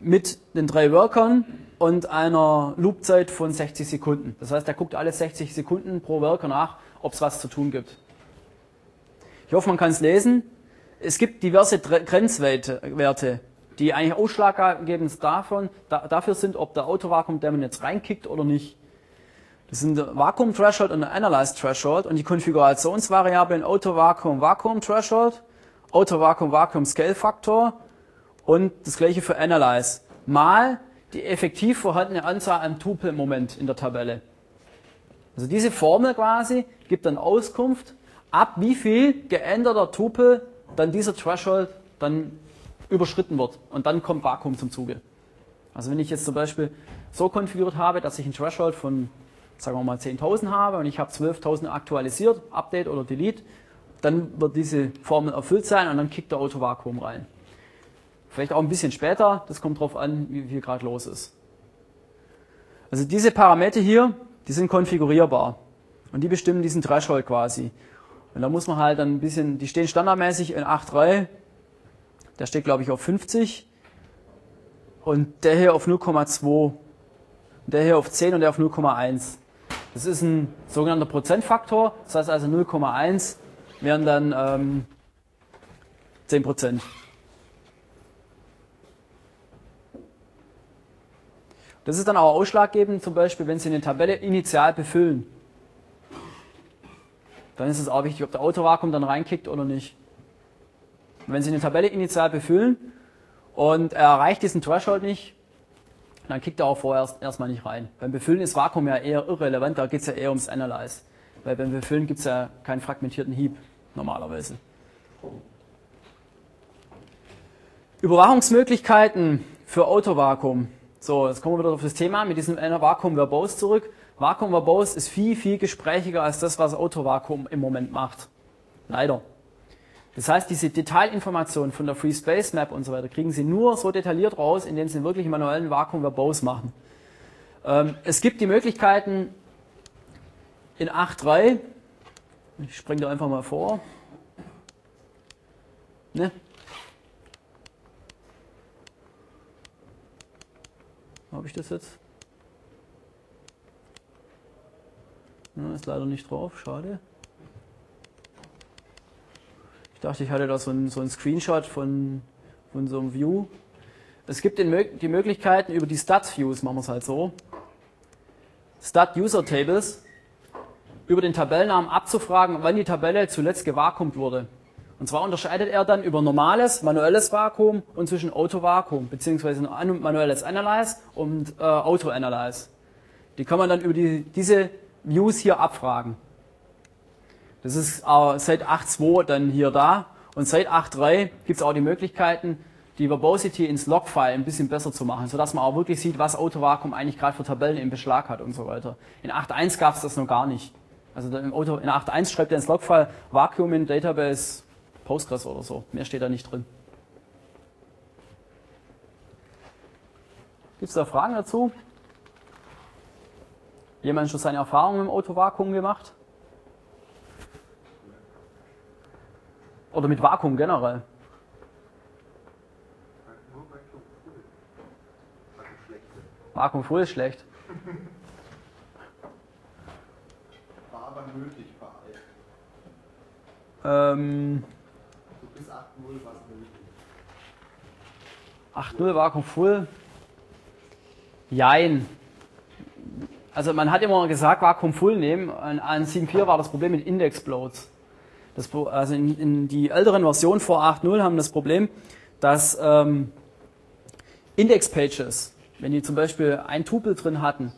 mit den drei Workern und einer Loopzeit von 60 Sekunden. Das heißt, er guckt alle 60 Sekunden pro Worker nach, ob es was zu tun gibt. Ich hoffe, man kann es lesen. Es gibt diverse Grenzwerte, die eigentlich ausschlaggebend davon, da, dafür sind, ob der Autovakuum-Daemon jetzt reinkickt oder nicht. Das sind der Vakuum Threshold und der Analyze Threshold und die Konfigurationsvariablen Auto Vakuum Vakuum Threshold, Auto Vakuum Vakuum Scale Faktor und das gleiche für Analyze mal die effektiv vorhandene Anzahl an Tupel Moment in der Tabelle. Also diese Formel quasi gibt dann Auskunft, ab wie viel geänderter Tupel dann dieser Threshold dann überschritten wird und dann kommt Vakuum zum Zuge. Also wenn ich jetzt zum Beispiel so konfiguriert habe, dass ich ein Threshold von sagen wir mal 10.000 habe und ich habe 12.000 aktualisiert, Update oder Delete, dann wird diese Formel erfüllt sein und dann kickt der Autovakuum rein. Vielleicht auch ein bisschen später, das kommt darauf an, wie viel gerade los ist. Also diese Parameter hier, die sind konfigurierbar und die bestimmen diesen Threshold quasi. Und da muss man halt dann ein bisschen, die stehen standardmäßig in 8.3, der steht glaube ich auf 50 und der hier auf 0,2, der hier auf 10 und der auf 0,1. Das ist ein sogenannter Prozentfaktor, das heißt also 0,1 wären dann ähm, 10 Prozent. Das ist dann auch ausschlaggebend, zum Beispiel, wenn Sie eine Tabelle initial befüllen. Dann ist es auch wichtig, ob der Autovakuum dann reinkickt oder nicht. Wenn Sie eine Tabelle initial befüllen und er erreicht diesen Threshold nicht, dann kickt er auch vorerst erstmal nicht rein. Beim Befüllen ist Vakuum ja eher irrelevant, da geht es ja eher ums Analyze. Weil beim Befüllen gibt es ja keinen fragmentierten Heap normalerweise. Überwachungsmöglichkeiten für Autovakuum. So, jetzt kommen wir wieder auf das Thema mit diesem Vakuum Verbose zurück. Vakuum Verbose ist viel, viel gesprächiger als das, was Autovakuum im Moment macht. Leider. Das heißt, diese Detailinformationen von der Free Space Map und so weiter kriegen Sie nur so detailliert raus, indem Sie wirklich manuellen Vakuum Verbose machen. Ähm, es gibt die Möglichkeiten in 8.3, ich springe da einfach mal vor, ne? Habe ich das jetzt? Ja, ist leider nicht drauf, schade. Dachte, ich hatte da so einen, so einen Screenshot von, von so einem View. Es gibt die Möglichkeiten über die Stat-Views, machen wir es halt so. Stat-User-Tables über den Tabellennamen abzufragen, wann die Tabelle zuletzt gevakuumt wurde. Und zwar unterscheidet er dann über normales, manuelles Vakuum und zwischen Auto-Vakuum, beziehungsweise manuelles Analyze und äh, Auto-Analyze. Die kann man dann über die, diese Views hier abfragen. Das ist äh, seit 8.2 dann hier da. Und seit 8.3 gibt es auch die Möglichkeiten, die Verbosity ins Logfile ein bisschen besser zu machen, sodass man auch wirklich sieht, was Autovakuum eigentlich gerade für Tabellen im Beschlag hat und so weiter. In 8.1 gab es das noch gar nicht. Also in 8.1 schreibt er ins Logfile Vacuum in Database Postgres oder so. Mehr steht da nicht drin. Gibt es da Fragen dazu? Jemand schon seine Erfahrungen im Autovakuum gemacht? Oder mit Vakuum generell? Vakuum Full ist schlecht. War aber nötig bei Ähm, So bis 8.0 war es nötig. 8.0 Vakuum Full. Jein. Also man hat immer gesagt, Vakuum Full nehmen. An, an 7.4 war das Problem mit Index-Bloats. Das, also in, in die älteren Versionen vor 8.0 haben das Problem, dass ähm, Index-Pages, wenn die zum Beispiel ein Tupel drin hatten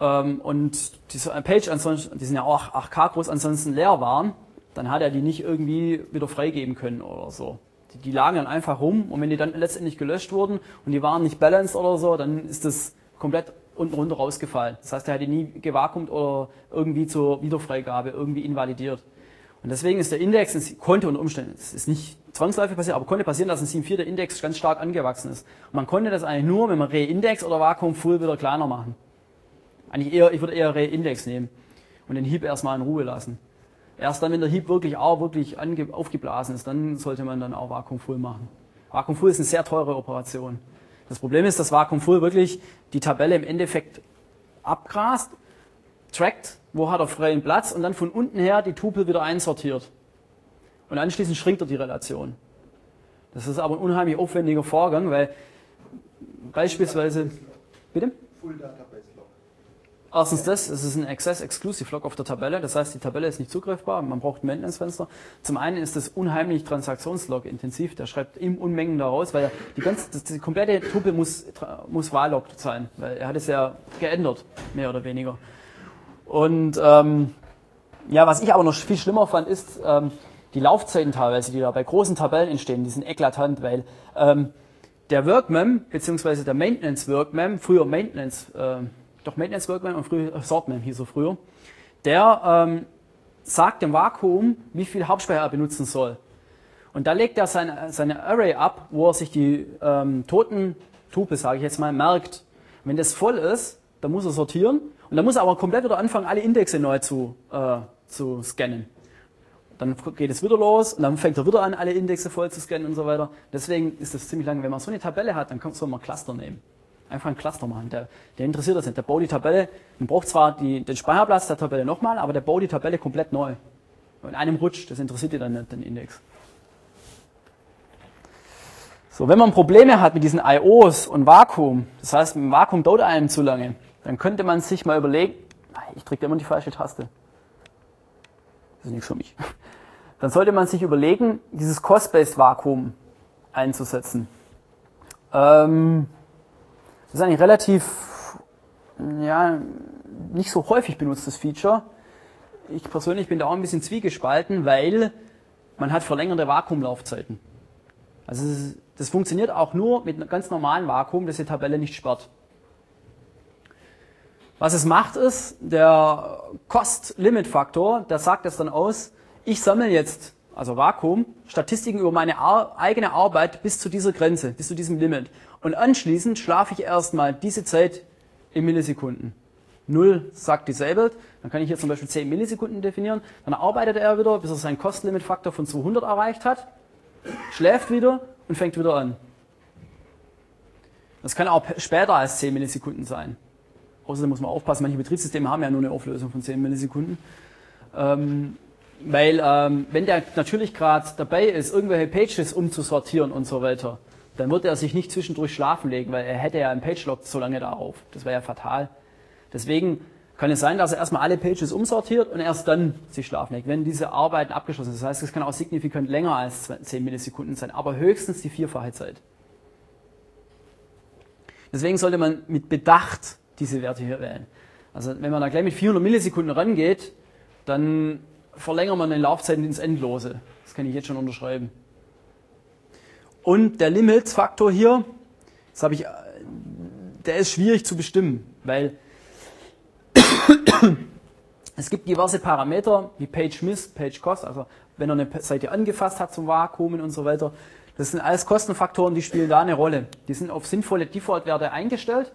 ähm, und diese Page ansonsten, die sind ja auch 8K groß, ansonsten leer waren, dann hat er die nicht irgendwie wieder freigeben können oder so. Die, die lagen dann einfach rum und wenn die dann letztendlich gelöscht wurden und die waren nicht balanced oder so, dann ist das komplett unten runter rausgefallen. Das heißt, er hätte nie gevakuumt oder irgendwie zur Wiederfreigabe irgendwie invalidiert. Und deswegen ist der Index, konnte unter Umständen, es ist nicht zwangsläufig passiert, aber konnte passieren, dass ein 7.4 der Index ganz stark angewachsen ist. Und man konnte das eigentlich nur, wenn man Re-Index oder Vakuum Full wieder kleiner machen. Eigentlich eher, ich würde eher Re-Index nehmen und den Heap erstmal in Ruhe lassen. Erst dann, wenn der Heap wirklich auch wirklich aufgeblasen ist, dann sollte man dann auch Vakuum Full machen. Vakuum Full ist eine sehr teure Operation. Das Problem ist, dass Vakuum Full wirklich die Tabelle im Endeffekt abgrast, trackt, wo hat er freien Platz und dann von unten her die Tupel wieder einsortiert. Und anschließend schrinkt er die Relation. Das ist aber ein unheimlich aufwendiger Vorgang, weil beispielsweise, bitte? Full Database Log. Erstens das, es ist ein Access Exclusive Log auf der Tabelle, das heißt, die Tabelle ist nicht zugriffbar, man braucht ein Maintenance-Fenster. Zum einen ist das unheimlich Transaktionslog intensiv, der schreibt im Unmengen daraus, weil die ganze, die komplette Tupel muss, muss wahllogged sein, weil er hat es ja geändert, mehr oder weniger. Und ähm, ja, was ich aber noch viel schlimmer fand, ist ähm, die Laufzeiten teilweise, die da bei großen Tabellen entstehen, die sind eklatant, weil ähm, der Workmem, beziehungsweise der Maintenance Workmem, früher Maintenance, äh, doch Maintenance Workmem und früher Sortmem hieß er früher, der ähm, sagt dem Vakuum, wie viel Hauptspeicher er benutzen soll. Und da legt er seine, seine Array ab, wo er sich die ähm, toten Tupel, sage ich jetzt mal, merkt. Wenn das voll ist, dann muss er sortieren und dann muss er aber komplett wieder anfangen, alle Indexe neu zu, äh, zu scannen. Dann geht es wieder los und dann fängt er wieder an, alle Indexe voll zu scannen und so weiter. Deswegen ist das ziemlich lang. Wenn man so eine Tabelle hat, dann soll man Cluster nehmen. Einfach ein Cluster machen. Der, der interessiert das nicht. Der baut die Tabelle, man braucht zwar die, den Speicherplatz der Tabelle nochmal, aber der baut die Tabelle komplett neu. In einem Rutsch, das interessiert dir dann nicht, den Index. So, wenn man Probleme hat mit diesen IOs und Vakuum, das heißt, im Vakuum dauert einem zu lange, dann könnte man sich mal überlegen, ich drücke immer die falsche Taste. Das ist nichts für mich. Dann sollte man sich überlegen, dieses Cost-Based Vakuum einzusetzen. Ähm, das ist eigentlich relativ, ja, nicht so häufig benutztes Feature. Ich persönlich bin da auch ein bisschen zwiegespalten, weil man hat verlängerte Vakuumlaufzeiten. Also das funktioniert auch nur mit einem ganz normalen Vakuum, das die Tabelle nicht sperrt. Was es macht ist, der Cost-Limit-Faktor, der sagt es dann aus, ich sammle jetzt, also Vakuum, Statistiken über meine Ar eigene Arbeit bis zu dieser Grenze, bis zu diesem Limit. Und anschließend schlafe ich erstmal diese Zeit in Millisekunden. Null sagt disabled, dann kann ich hier zum Beispiel 10 Millisekunden definieren, dann arbeitet er wieder, bis er seinen Cost-Limit-Faktor von 200 erreicht hat, schläft wieder und fängt wieder an. Das kann auch später als 10 Millisekunden sein. Außerdem muss man aufpassen, manche Betriebssysteme haben ja nur eine Auflösung von 10 Millisekunden. Ähm, weil ähm, wenn der natürlich gerade dabei ist, irgendwelche Pages umzusortieren und so weiter, dann wird er sich nicht zwischendurch schlafen legen, weil er hätte ja ein Pagelog so lange darauf. Das wäre ja fatal. Deswegen kann es sein, dass er erstmal alle Pages umsortiert und erst dann sich schlafen legt, wenn diese Arbeiten abgeschlossen sind. Das heißt, es kann auch signifikant länger als 10 Millisekunden sein, aber höchstens die vierfache Zeit. Deswegen sollte man mit Bedacht diese Werte hier wählen. Also wenn man da gleich mit 400 Millisekunden rangeht, dann verlängert man den Laufzeiten ins Endlose. Das kann ich jetzt schon unterschreiben. Und der Limits-Faktor hier, das habe ich, der ist schwierig zu bestimmen, weil es gibt diverse Parameter wie Page Miss, Page Cost, also wenn er eine Seite angefasst hat zum Vakuumen und so weiter. Das sind alles Kostenfaktoren, die spielen da eine Rolle. Die sind auf sinnvolle Default-Werte eingestellt.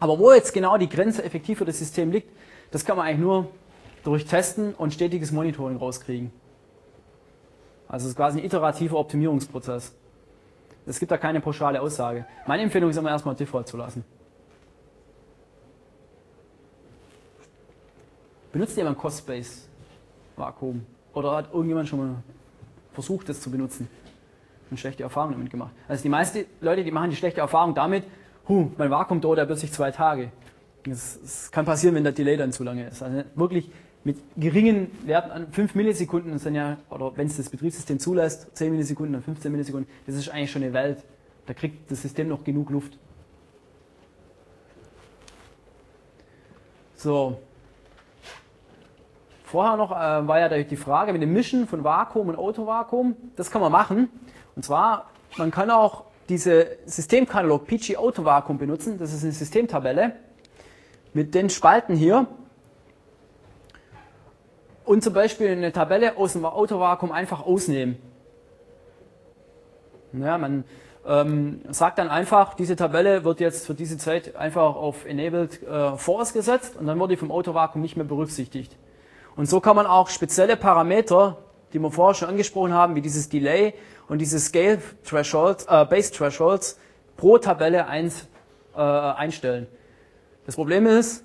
Aber wo jetzt genau die Grenze effektiv für das System liegt, das kann man eigentlich nur durch Testen und stetiges Monitoring rauskriegen. Also es ist quasi ein iterativer Optimierungsprozess. Es gibt da keine pauschale Aussage. Meine Empfehlung ist immer erstmal Default zu lassen. Benutzt jemand Cost-Space Vakuum? Oder hat irgendjemand schon mal versucht, das zu benutzen? Und schlechte Erfahrungen damit gemacht? Also die meisten Leute, die machen die schlechte Erfahrung damit, huh, mein Vakuum dauert ja plötzlich zwei Tage. Das, das, kann passieren, wenn der Delay dann zu lange ist. Also wirklich mit geringen Werten an 5 Millisekunden sind ja, oder wenn es das Betriebssystem zulässt, 10 Millisekunden, dann 15 Millisekunden, das ist eigentlich schon eine Welt. Da kriegt das System noch genug Luft. So. Vorher noch äh, war ja die Frage mit dem Mischen von Vakuum und Autovakuum. Das kann man machen. Und zwar, man kann auch diese Systemkatalog PG Auto Vacuum benutzen. Das ist eine Systemtabelle mit den Spalten hier. Und zum Beispiel eine Tabelle aus dem Autovakuum einfach ausnehmen. Ja, man ähm, sagt dann einfach, diese Tabelle wird jetzt für diese Zeit einfach auf Enabled äh, Force gesetzt und dann wird die vom Autovakuum nicht mehr berücksichtigt. Und so kann man auch spezielle Parameter, die wir vorher schon angesprochen haben, wie dieses Delay und diese Scale Thresholds, äh, Base Thresholds pro Tabelle eins, äh, einstellen. Das Problem ist,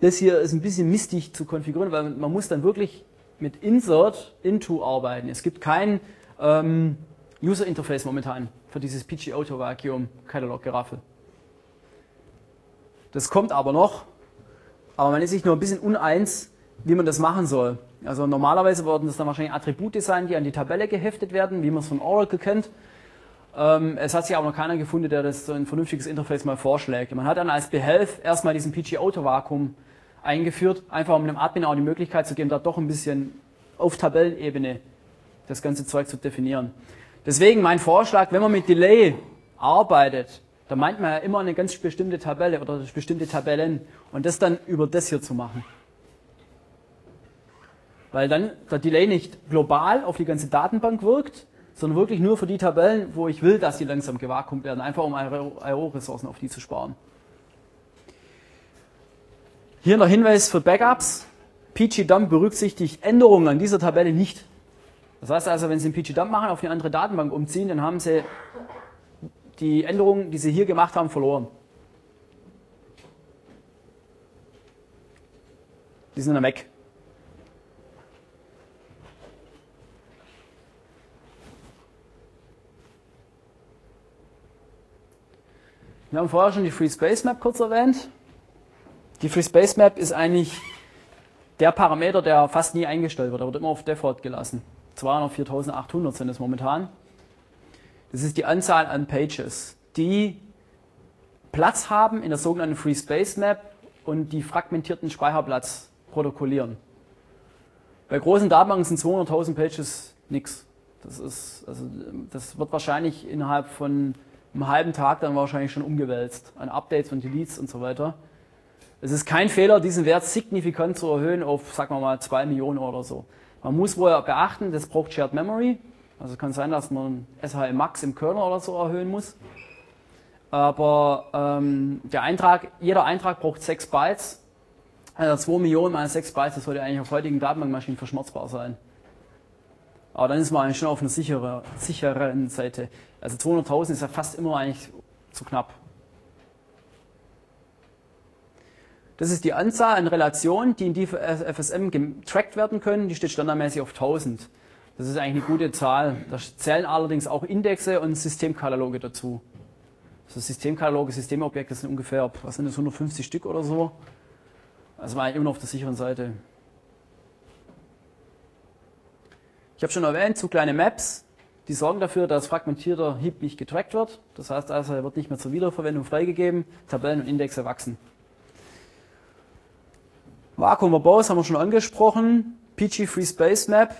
das hier ist ein bisschen mistig zu konfigurieren, weil man muss dann wirklich mit Insert into arbeiten. Es gibt kein ähm, User Interface momentan für dieses PG Auto Vacuum Catalog Geraffel. Das kommt aber noch, aber man ist sich nur ein bisschen uneins, wie man das machen soll. Also normalerweise würden das dann wahrscheinlich Attribute sein, die an die Tabelle geheftet werden, wie man es von Oracle kennt. Ähm, es hat sich aber noch keiner gefunden, der das so ein vernünftiges Interface mal vorschlägt. Man hat dann als Behelf erstmal diesen PG Auto Vakuum eingeführt, einfach um dem Admin auch die Möglichkeit zu geben, da doch ein bisschen auf Tabellenebene das ganze Zeug zu definieren. Deswegen mein Vorschlag, wenn man mit Delay arbeitet, dann meint man ja immer eine ganz bestimmte Tabelle oder bestimmte Tabellen und das dann über das hier zu machen. Weil dann der Delay nicht global auf die ganze Datenbank wirkt, sondern wirklich nur für die Tabellen, wo ich will, dass die langsam gevakuumt werden, einfach um IO-Ressourcen auf die zu sparen. Hier noch Hinweis für Backups. PG-Dump berücksichtigt Änderungen an dieser Tabelle nicht. Das heißt also, wenn Sie einen PG-Dump machen, auf eine andere Datenbank umziehen, dann haben Sie die Änderungen, die Sie hier gemacht haben, verloren. Die sind dann weg. Wir haben vorher schon die Free Space Map kurz erwähnt. Die Free Space Map ist eigentlich der Parameter, der fast nie eingestellt wird. Der wird immer auf Default gelassen. 204.800 sind es momentan. Das ist die Anzahl an Pages, die Platz haben in der sogenannten Free Space Map und die fragmentierten Speicherplatz protokollieren. Bei großen Datenbanken sind 200.000 Pages nichts. Das ist, also, das wird wahrscheinlich innerhalb von einem halben Tag dann wahrscheinlich schon umgewälzt an Updates und Deletes und so weiter. Es ist kein Fehler, diesen Wert signifikant zu erhöhen auf, sagen wir mal, 2 Millionen oder so. Man muss wohl beachten, das braucht Shared Memory. Also es kann sein, dass man SHL Max im Kernel oder so erhöhen muss. Aber ähm, der Eintrag, jeder Eintrag braucht 6 Bytes. Also 2 Millionen mal 6 Bytes, das sollte eigentlich auf heutigen Datenbankmaschinen verschmerzbar sein. Aber dann ist man eigentlich schon auf einer sichere, sicheren Seite. Also 200.000 ist ja fast immer eigentlich zu knapp. Das ist die Anzahl an Relationen, die in die FSM getrackt werden können. Die steht standardmäßig auf 1000. Das ist eigentlich eine gute Zahl. Da zählen allerdings auch Indexe und Systemkataloge dazu. Also Systemkataloge, Systemobjekte sind ungefähr, was sind das, 150 Stück oder so. Also war eigentlich immer noch auf der sicheren Seite. Ich habe schon erwähnt, zu kleine Maps, die sorgen dafür, dass fragmentierter Heap nicht getrackt wird. Das heißt also, er wird nicht mehr zur Wiederverwendung freigegeben. Tabellen und Indexe wachsen. Vakuum Verbos haben wir schon angesprochen. PG Free Space Map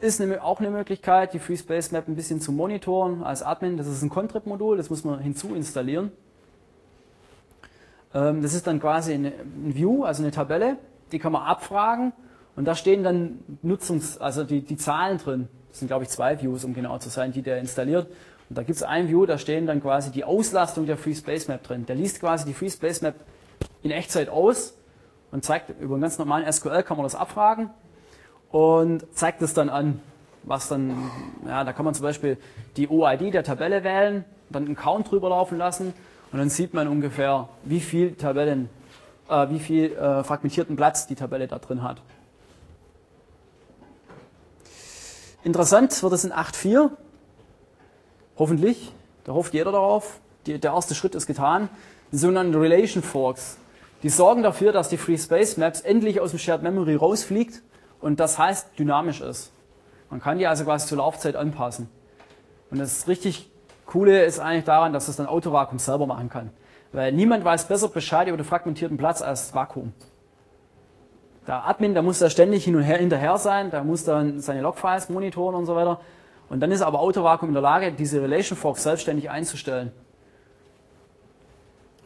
ist auch eine Möglichkeit, die Free Space Map ein bisschen zu monitoren als Admin. Das ist ein Contrib-Modul, das muss man hinzu installieren. Ähm, das ist dann quasi ein View, also eine Tabelle, die kann man abfragen und da stehen dann Nutzungs-, also die, die Zahlen drin. Das sind, glaube ich, zwei Views, um genau zu sein, die der installiert. Und da gibt es ein View, da stehen dann quasi die Auslastung der Free Space Map drin. Der liest quasi die Free Space Map in Echtzeit aus und zeigt, über einen ganz normalen SQL kann man das abfragen und zeigt es dann an. Was dann, ja, da kann man zum Beispiel die OID der Tabelle wählen, dann einen Count drüber laufen lassen und dann sieht man ungefähr, wie viel Tabellen, äh, wie viel äh, fragmentierten Platz die Tabelle da drin hat. Interessant wird es in 8.4. Hoffentlich. Da hofft jeder darauf. Die, der erste Schritt ist getan. Die sogenannten Relation Forks. Die sorgen dafür, dass die Free Space Maps endlich aus dem Shared Memory rausfliegt und das heißt dynamisch ist. Man kann die also quasi zur Laufzeit anpassen. Und das richtig Coole ist eigentlich daran, dass es dann Autovakuum selber machen kann. Weil niemand weiß besser Bescheid über den fragmentierten Platz als Vakuum. Der Admin, der muss da ständig hin und her hinterher sein, der muss dann seine Logfiles monitoren und so weiter. Und dann ist aber Autovakuum in der Lage, diese Relation Fork selbstständig einzustellen.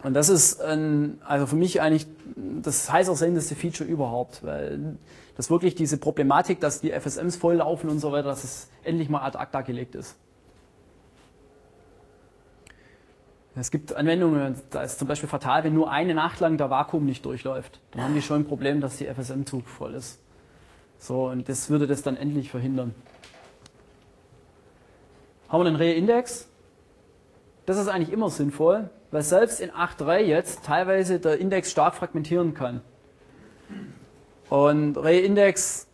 Und das ist ein, also für mich eigentlich das heiß ersehnendste Feature überhaupt, weil das wirklich diese Problematik, dass die FSMs volllaufen und so weiter, dass es endlich mal ad acta gelegt ist. Es gibt Anwendungen, da ist zum Beispiel fatal, wenn nur eine Nacht lang der Vakuum nicht durchläuft. Dann haben die schon ein Problem, dass die FSM-Zug voll ist. So, und das würde das dann endlich verhindern. Haben wir den Re-Index? Das ist eigentlich immer sinnvoll, weil selbst in 8.3 jetzt teilweise der Index stark fragmentieren kann. Und Re-Index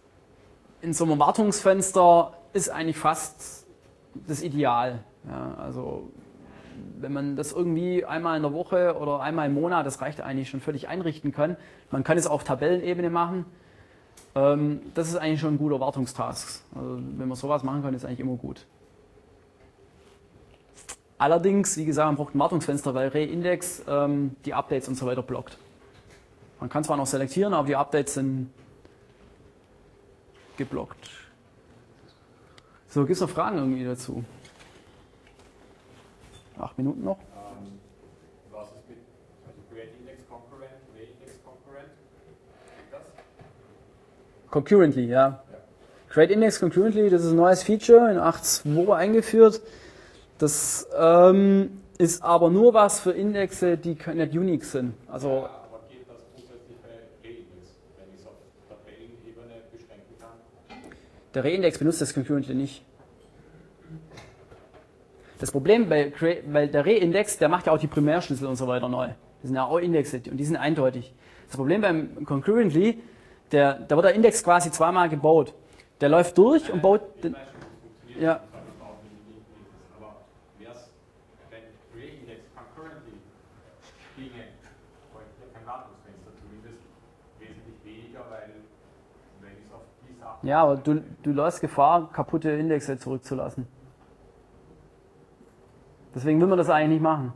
in so einem Wartungsfenster ist eigentlich fast das Ideal. Ja, also wenn man das irgendwie einmal in der Woche oder einmal im Monat, das reicht eigentlich schon völlig einrichten kann. Man kann es auf Tabellenebene machen. Ähm, das ist eigentlich schon ein guter Wartungstask. Also wenn man sowas machen kann, ist eigentlich immer gut. Allerdings, wie gesagt, man braucht ein Wartungsfenster, weil Re-Index ähm, die Updates und so weiter blockt. Man kann zwar noch selektieren, aber die Updates sind geblockt. So, gibt es noch Fragen irgendwie dazu? Acht Minuten noch. Ähm, was ist mit also Create Index Concurrent, Create Index Concurrent? Concurrently, ja. Create Index Concurrently, das ist ein neues Feature in 8.2 eingeführt. Das ähm, ist aber nur was für Indexe, die nicht unique sind. Also Ja, aber geht das grundsätzlich bei Re-Index, wenn ich es auf Tabellenebene beschränken kann? der Reindex benutzt das Concurrently nicht. Das Problem bei weil der Reindex, der macht ja auch die Primärschlüssel und so weiter neu. Das sind ja auch Indexe und die sind eindeutig. Das Problem beim Concurrently, der, da wird der Index quasi zweimal gebaut. Der läuft durch und baut Ich den, Ja. Ja, aber du, du läufst Gefahr, kaputte Indexe zurückzulassen. Deswegen will man das eigentlich nicht machen.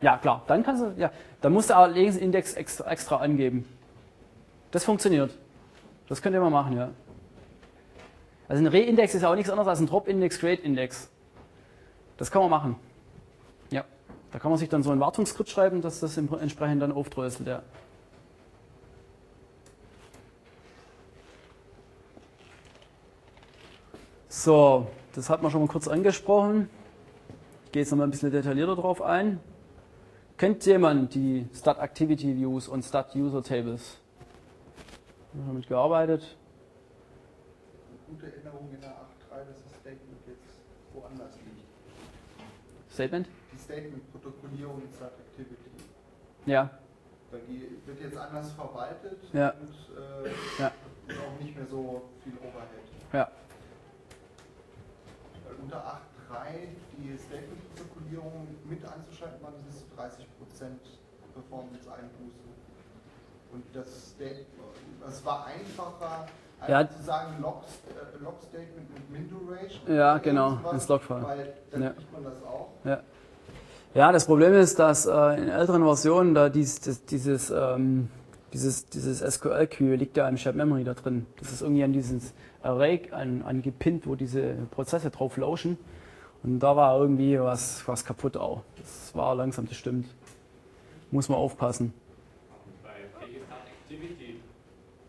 Ja, klar. Dann kannst du, ja, dann musst du allerdings den Index extra, extra angeben. Das funktioniert. Das könnt ihr mal machen, ja. Also ein Re-Index ist ja auch nichts anderes als ein Drop-Index, Create-Index. Das kann man machen. Ja. Da kann man sich dann so ein Wartungsskript schreiben, dass das entsprechend dann aufdröselt, ja. So, das hat man schon mal kurz angesprochen. Ich gehe jetzt noch mal ein bisschen detaillierter drauf ein. Kennt jemand die Stat Activity Views und Stat User Tables? Haben wir damit gearbeitet? Gute Erinnerung in der 8.3, dass das Statement jetzt woanders liegt. Statement? Die Statement-Protokollierung in Start Activity. Ja. Weil die wird jetzt anders verwaltet Ja. und äh, Ja. auch nicht mehr so viel Overhead. Ja. Unter 8.3 die Statement-Protokollierung mit anzuschalten war, ist so 30% Performance-Einbuße. Und das, das war einfacher, Ja. einfach zu sagen, Log, äh, mit min duration. Ja, genau, irgendwas, ins Logfile. Weil dann Ja. kriegt man das auch. Ja, das Problem ist, dass äh, in älteren Versionen da dies, das, dieses, ähm, dieses, dieses SQL-Queue liegt ja im Shared Memory da drin. Das ist irgendwie an dieses Array an, angepinnt, wo diese Prozesse drauf lauschen. Und da war irgendwie was, was kaputt auch. Das war langsam, das stimmt. Muss man aufpassen. Bei Pagestart Activity,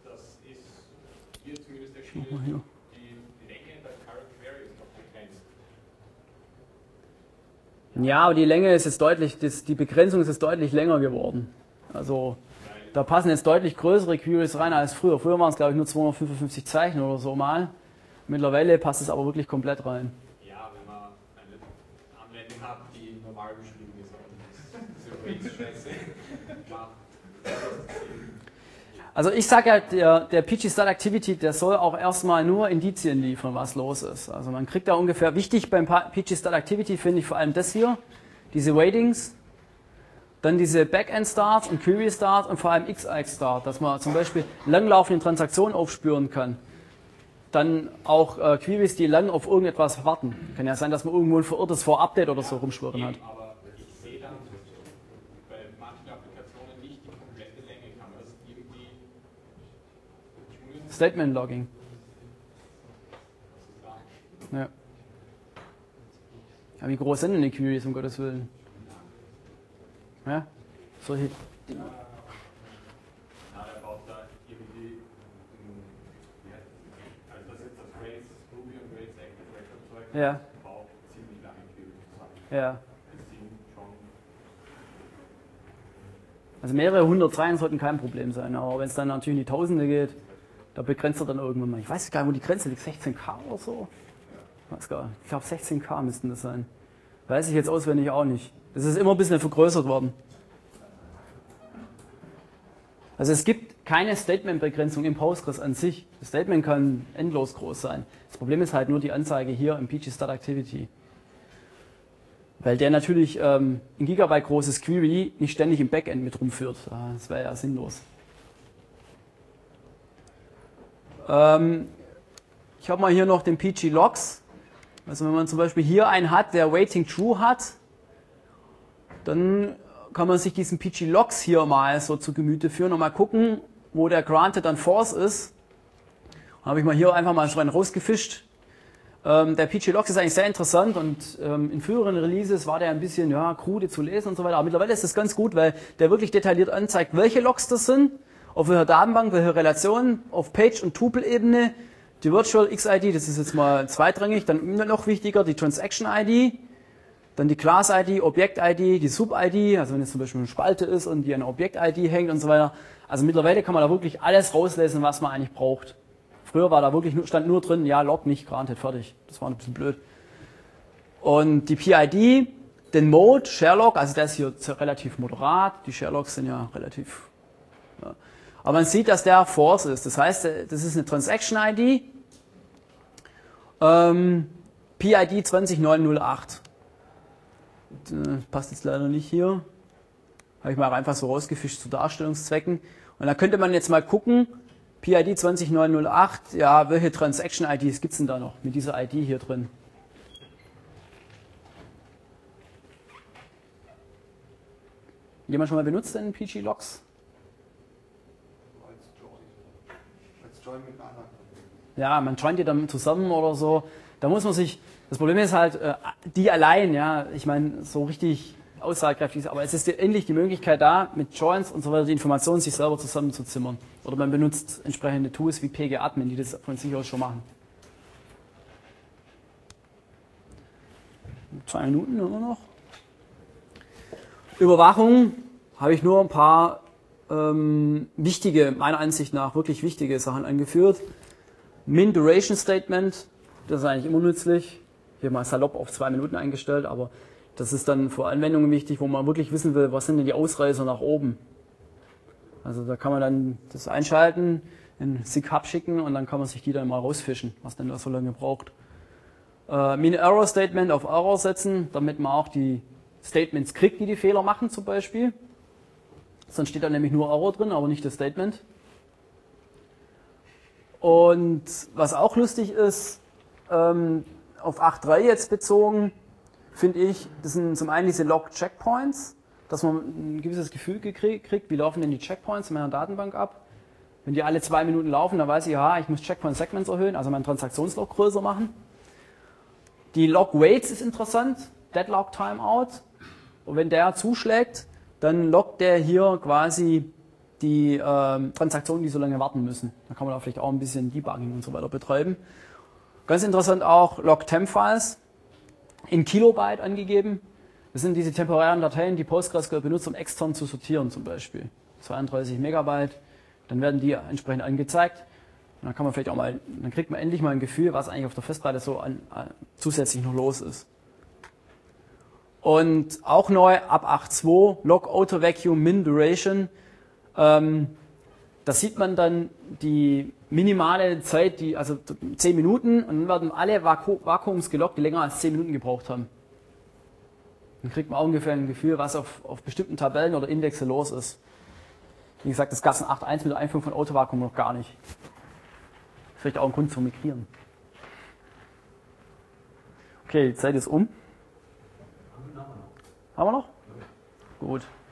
das ist hier zumindest erschien, hier. die Länge der Current Query ist noch begrenzt. Ja, aber die Länge ist jetzt deutlich, die Begrenzung ist jetzt deutlich länger geworden. Also da passen jetzt deutlich größere Queries rein als früher. Früher waren es glaube ich nur 255 Zeichen oder so mal. Mittlerweile passt es aber wirklich komplett rein. Ja, wenn man eine Anwendung hat, die normal beschrieben ist, aber das Rates-Scheiße macht. Also ich sage ja, der, der PG Start Activity, der soll auch erstmal nur Indizien liefern, was los ist. Also man kriegt da ungefähr, wichtig beim PG Start Activity finde ich vor allem das hier, diese Weightings, dann diese Backend Start und Query Start und vor allem XX Start, dass man zum Beispiel langlaufende Transaktionen aufspüren kann. Dann auch äh, Queries, die lang auf irgendetwas warten. Kann ja sein, dass man irgendwo ein verirrtes Vor-Update oder so rumschwirren hat. Eben, aber ich sehe dann bei manchen Applikationen nicht die komplette Länge. Kann man das irgendwie. Entschuldigung, Statement Logging. Ja. ja wie groß sind denn die Queries, um Gottes Willen? Ja? Solche Dinge. Ja, Ja. Also mehrere hundert Zeilen sollten kein Problem sein, aber wenn es dann natürlich in die Tausende geht, da begrenzt er dann irgendwann mal. Ich weiß gar nicht, wo die Grenze liegt, 16k oder so? Ich weiß gar nicht. Ich glaube 16k müssten das sein. Weiß ich jetzt auswendig auch nicht. Das ist immer ein bisschen vergrößert worden. Also es gibt keine Statement-Begrenzung im Postgres an sich. Das Statement kann endlos groß sein. Das Problem ist halt nur die Anzeige hier im PG Start Activity. Weil der natürlich ähm, ein Gigabyte großes Query nicht ständig im Backend mit rumführt. Ah, Das wäre ja sinnlos. Ähm, ich habe mal hier noch den PG Logs. Also wenn man zum Beispiel hier einen hat, der Waiting True hat, dann kann man sich diesen PG Logs hier mal so zu Gemüte führen und mal gucken, wo der Granted dann False ist. Habe ich mal hier einfach mal so einen rausgefischt. Ähm, der PG Logs ist eigentlich sehr interessant und ähm, in früheren Releases war der ein bisschen ja, krude zu lesen und so weiter. Aber mittlerweile ist das ganz gut, weil der wirklich detailliert anzeigt, welche Logs das sind, auf welcher Datenbank, welche Relationen, auf Page- und Tuple-Ebene. Die Virtual XID, das ist jetzt mal zweitrangig, dann noch wichtiger, die Transaction ID, dann die Class ID, Objekt ID, die Sub ID, also wenn es zum Beispiel eine Spalte ist und die an Objekt ID hängt und so weiter. Also mittlerweile kann man da wirklich alles rauslesen, was man eigentlich braucht. Früher war da wirklich nur, stand nur drin, ja, Log nicht, granted, fertig. Das war ein bisschen blöd. Und die PID, den Mode, Sherlock, also der ist hier relativ moderat, die Sherlocks sind ja relativ. Ja. Aber man sieht, dass der Force ist. Das heißt, das ist eine Transaction ID. Ähm, PID 20908. Das passt jetzt leider nicht hier. Habe ich mal einfach so rausgefischt zu Darstellungszwecken. Und da könnte man jetzt mal gucken, PID 20908, ja, welche Transaction IDs gibt es denn da noch mit dieser ID hier drin? Jemand schon mal benutzt den PG Logs? Als Join. Als Join mit einer anderen. Ja, man joint die dann zusammen oder so. Da muss man sich, das Problem ist halt, äh, die allein, ja, ich meine, so richtig aussagekräftig ist, aber es ist endlich die Möglichkeit da, mit Joins und so weiter die Informationen sich selber zusammenzuzimmern. Oder man benutzt entsprechende Tools wie PG-Admin, die das von sich aus schon machen. Zwei Minuten immer noch. Überwachung habe ich nur ein paar ähm, wichtige, meiner Ansicht nach wirklich wichtige Sachen angeführt. Min Duration Statement, das ist eigentlich immer nützlich. Hier mal salopp auf zwei Minuten eingestellt, aber das ist dann für Anwendungen wichtig, wo man wirklich wissen will, was sind denn die Ausreißer nach oben. Also da kann man dann das einschalten, in SIG Hub schicken und dann kann man sich die dann mal rausfischen, was denn da so lange braucht. Äh, Min Error Statement auf Error setzen, damit man auch die Statements kriegt, die die Fehler machen zum Beispiel. Sonst steht da nämlich nur Error drin, aber nicht das Statement. Und was auch lustig ist, ähm, auf 8.3 jetzt bezogen, finde ich, das sind zum einen diese Log-Checkpoints, dass man ein gewisses Gefühl kriegt, wie laufen denn die Checkpoints in meiner Datenbank ab. Wenn die alle zwei Minuten laufen, dann weiß ich, ja, ich muss Checkpoint-Segments erhöhen, also meinen Transaktionslog größer machen. Die Log-Weights ist interessant, Deadlock-Timeout. Und wenn der zuschlägt, dann loggt der hier quasi die ähm, Transaktionen, die so lange warten müssen. Da kann man da vielleicht auch ein bisschen Debugging und so weiter betreiben. Ganz interessant auch Log-Temp-Files in Kilobyte angegeben. Das sind diese temporären Dateien, die PostgreSQL benutzt, um extern zu sortieren zum Beispiel. 32 Megabyte, dann werden die entsprechend angezeigt. Und dann kann man vielleicht auch mal, dann kriegt man endlich mal ein Gefühl, was eigentlich auf der Festplatte so an, an, zusätzlich noch los ist. Und auch neu ab 8.2 Log Auto Vacuum Min Duration. Ähm, da sieht man dann die minimale Zeit, die, also 10 Minuten, und dann werden alle Vaku Vakuums gelockt, die länger als 10 Minuten gebraucht haben. Dann kriegt man auch ungefähr ein Gefühl, was auf, auf bestimmten Tabellen oder Indexe los ist. Wie gesagt, das gab es in 8.1 mit der Einführung von Autovakuum noch gar nicht. Vielleicht auch ein Grund zu migrieren. Okay, die Zeit ist um. Haben wir noch? Gut. Haben wir,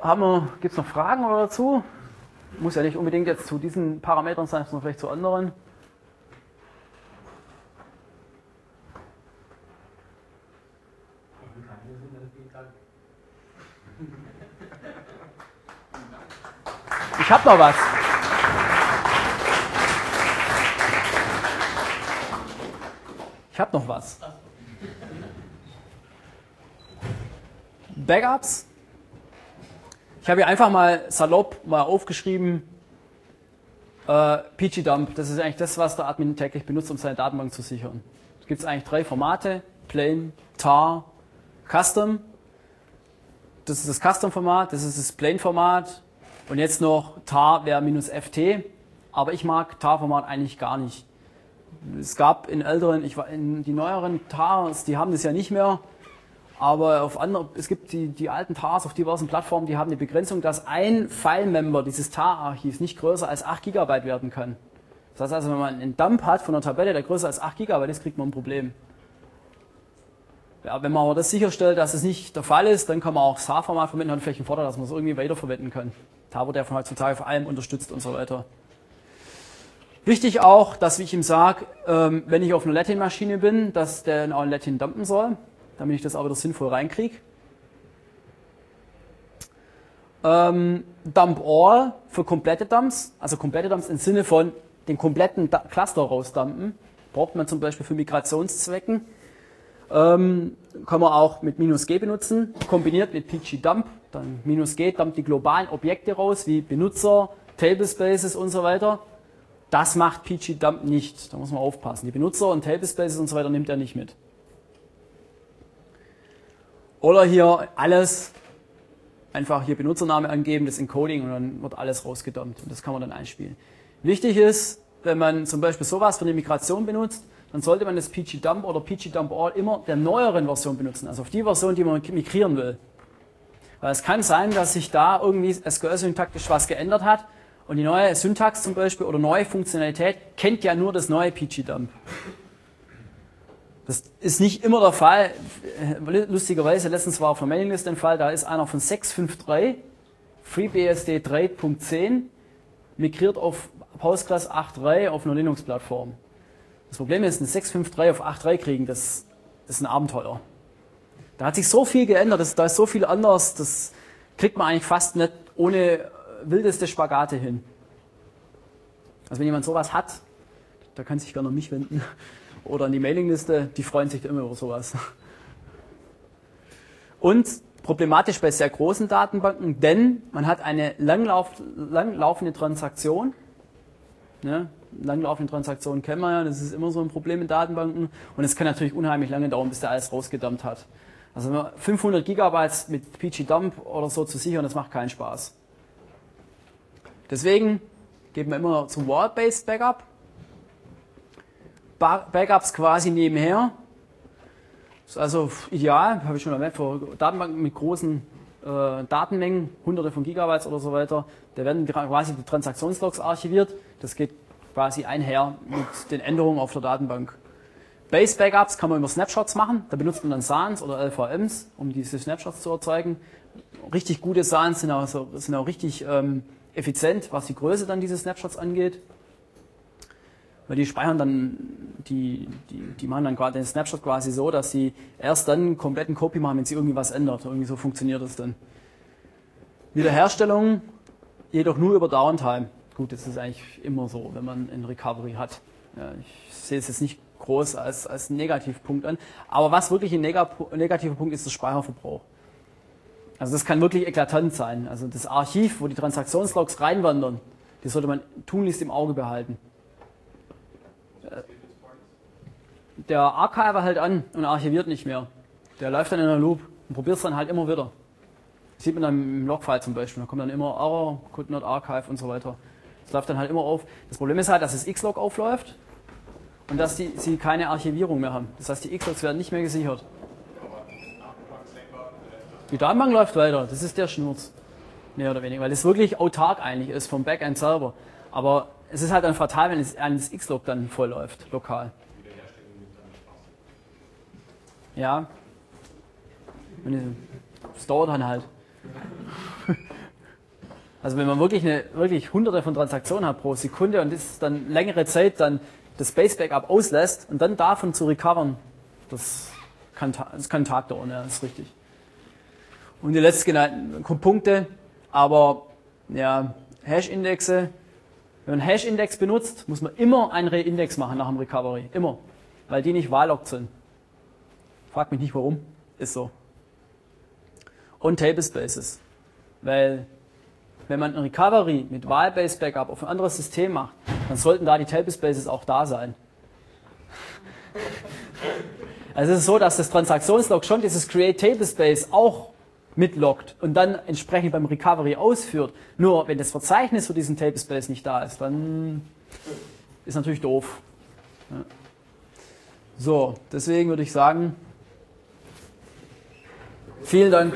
Gibt es noch Fragen oder dazu? Muss ja nicht unbedingt jetzt zu diesen Parametern sein, sondern vielleicht zu anderen. Ich habe noch was. Ich habe noch was. Backups ich habe hier einfach mal salopp mal aufgeschrieben, äh, PG-Dump. Das ist eigentlich das, was der Admin täglich benutzt, um seine Datenbank zu sichern. Es gibt eigentlich drei Formate, Plain, Tar, Custom. Das ist das Custom-Format, das ist das Plain-Format und jetzt noch tar wäre minus -ft, aber ich mag tar-Format eigentlich gar nicht. Es gab in älteren, ich war in die neueren TARs, die haben das ja nicht mehr, aber auf andere, es gibt die, die alten TARs auf diversen Plattformen, die haben die Begrenzung, dass ein File-Member dieses TAR-Archivs nicht größer als 8 GB werden kann. Das heißt also, wenn man einen Dump hat von einer Tabelle, der größer als 8 GB ist, kriegt man ein Problem. Ja, wenn man aber das sicherstellt, dass es nicht der Fall ist, dann kann man auch SAR-Format verwenden, hat vielleicht einen Vorteil, dass man es irgendwie weiterverwenden kann. TAR wird ja von heutzutage vor allem unterstützt und so weiter. Wichtig auch, dass, wie ich ihm sage, ähm, wenn ich auf einer Latin-Maschine bin, dass der auch ein Latin dumpen soll, damit ich das auch wieder sinnvoll reinkriege. Ähm, Dump All für komplette Dumps, also komplette Dumps im Sinne von den kompletten Cluster rausdumpen, braucht man zum Beispiel für Migrationszwecken. Ähm, kann man auch mit minus "-g" benutzen, kombiniert mit "-dump", dann minus "-g" dumpt die globalen Objekte raus, wie Benutzer, Tablespaces und so weiter. Das macht "-dump" nicht, da muss man aufpassen. Die Benutzer und Tablespaces und so weiter nimmt er nicht mit. Oder hier alles, einfach hier Benutzername angeben, das Encoding und dann wird alles rausgedumpt und das kann man dann einspielen. Wichtig ist, wenn man zum Beispiel sowas für eine Migration benutzt, dann sollte man das pg-dump oder pg-dump-all immer der neueren Version benutzen, also auf die Version, die man migrieren will. Weil es kann sein, dass sich da irgendwie SQL-syntaktisch was geändert hat und die neue Syntax zum Beispiel oder neue Funktionalität kennt ja nur das neue pg-dump. Das ist nicht immer der Fall. Lustigerweise, letztens war auf der Mailingliste ein Fall, da ist einer von 653, FreeBSD 3.10, migriert auf Postgres 8.3 auf einer Linux-Plattform. Das Problem ist, eine 653 auf 8.3 kriegen, das ist ein Abenteuer. Da hat sich so viel geändert, das, da ist so viel anders, das kriegt man eigentlich fast nicht ohne wildeste Spagate hin. Also wenn jemand sowas hat, da kann sich gerne an mich wenden oder an die Mailingliste, die freuen sich immer über sowas. Und problematisch bei sehr großen Datenbanken, denn man hat eine langlauf, langlaufende Transaktion. Ne? langlaufende Transaktionen kennen wir ja, das ist immer so ein Problem in Datenbanken und es kann natürlich unheimlich lange dauern, bis der alles rausgedumpt hat. Also 500 Gigabyte mit PG-Dump oder so zu sichern, das macht keinen Spaß. Deswegen geben wir immer zum Wall-Based Backup. Backups quasi nebenher. Ist also ideal, habe ich schon erwähnt, für Datenbanken mit großen äh, Datenmengen, hunderte von Gigabytes oder so weiter. Da werden quasi die Transaktionslogs archiviert. Das geht quasi einher mit den Änderungen auf der Datenbank. Base Backups kann man über Snapshots machen. Da benutzt man dann SANs oder LVMs, um diese Snapshots zu erzeugen. Richtig gute SANs sind auch, sind auch richtig ähm, effizient, was die Größe dann dieses Snapshots angeht. Weil die speichern dann, die, die, die machen dann quasi den Snapshot quasi so, dass sie erst dann einen kompletten Copy machen, wenn sie irgendwie was ändert. Irgendwie so funktioniert das dann. Wiederherstellung jedoch nur über Downtime. Gut, das ist eigentlich immer so, wenn man ein Recovery hat. Ja, ich sehe es jetzt nicht groß als, als Negativpunkt an. Aber was wirklich ein negativer Punkt ist, ist der Speicherverbrauch. Also das kann wirklich eklatant sein. Also das Archiv, wo die Transaktionslogs reinwandern, das sollte man tunlichst im Auge behalten. Der Archiver hält an und archiviert nicht mehr. Der läuft dann in der Loop und probiert es dann halt immer wieder. Das sieht man dann im Logfile zum Beispiel. Da kommt dann immer Error, could not archive und so weiter. Das läuft dann halt immer auf. Das Problem ist halt, dass das X-Log aufläuft und dass die, sie keine Archivierung mehr haben. Das heißt, die X-Logs werden nicht mehr gesichert. Die Datenbank läuft weiter, das ist der Schnurz. Mehr oder weniger, weil es wirklich autark eigentlich ist vom Backend selber. Aber es ist halt dann fatal, wenn das X-Log dann voll läuft, lokal. Ja. Es dauert dann halt. Also wenn man wirklich, eine, wirklich hunderte von Transaktionen hat pro Sekunde und das dann längere Zeit dann das Base Backup auslässt und dann davon zu recovern, das kann, das kann einen Tag dauern, ja, das ist richtig. und die letztgenannten Punkte. Aber ja, Hash-Indexe, wenn man Hash-Index benutzt, muss man immer einen Reindex machen nach dem Recovery. Immer. Weil die nicht wahllocked sind. Frag mich nicht warum. Ist so. Und Tablespaces. Weil wenn man ein Recovery mit Wahl-Based Backup auf ein anderes System macht, dann sollten da die Tablespaces auch da sein. Also es ist so, dass das Transaktionslog schon dieses Create Tablespace auch mitloggt und dann entsprechend beim Recovery ausführt. Nur wenn das Verzeichnis für diesen Tablespace nicht da ist, dann ist natürlich doof. Ja. So, deswegen würde ich sagen, vielen Dank.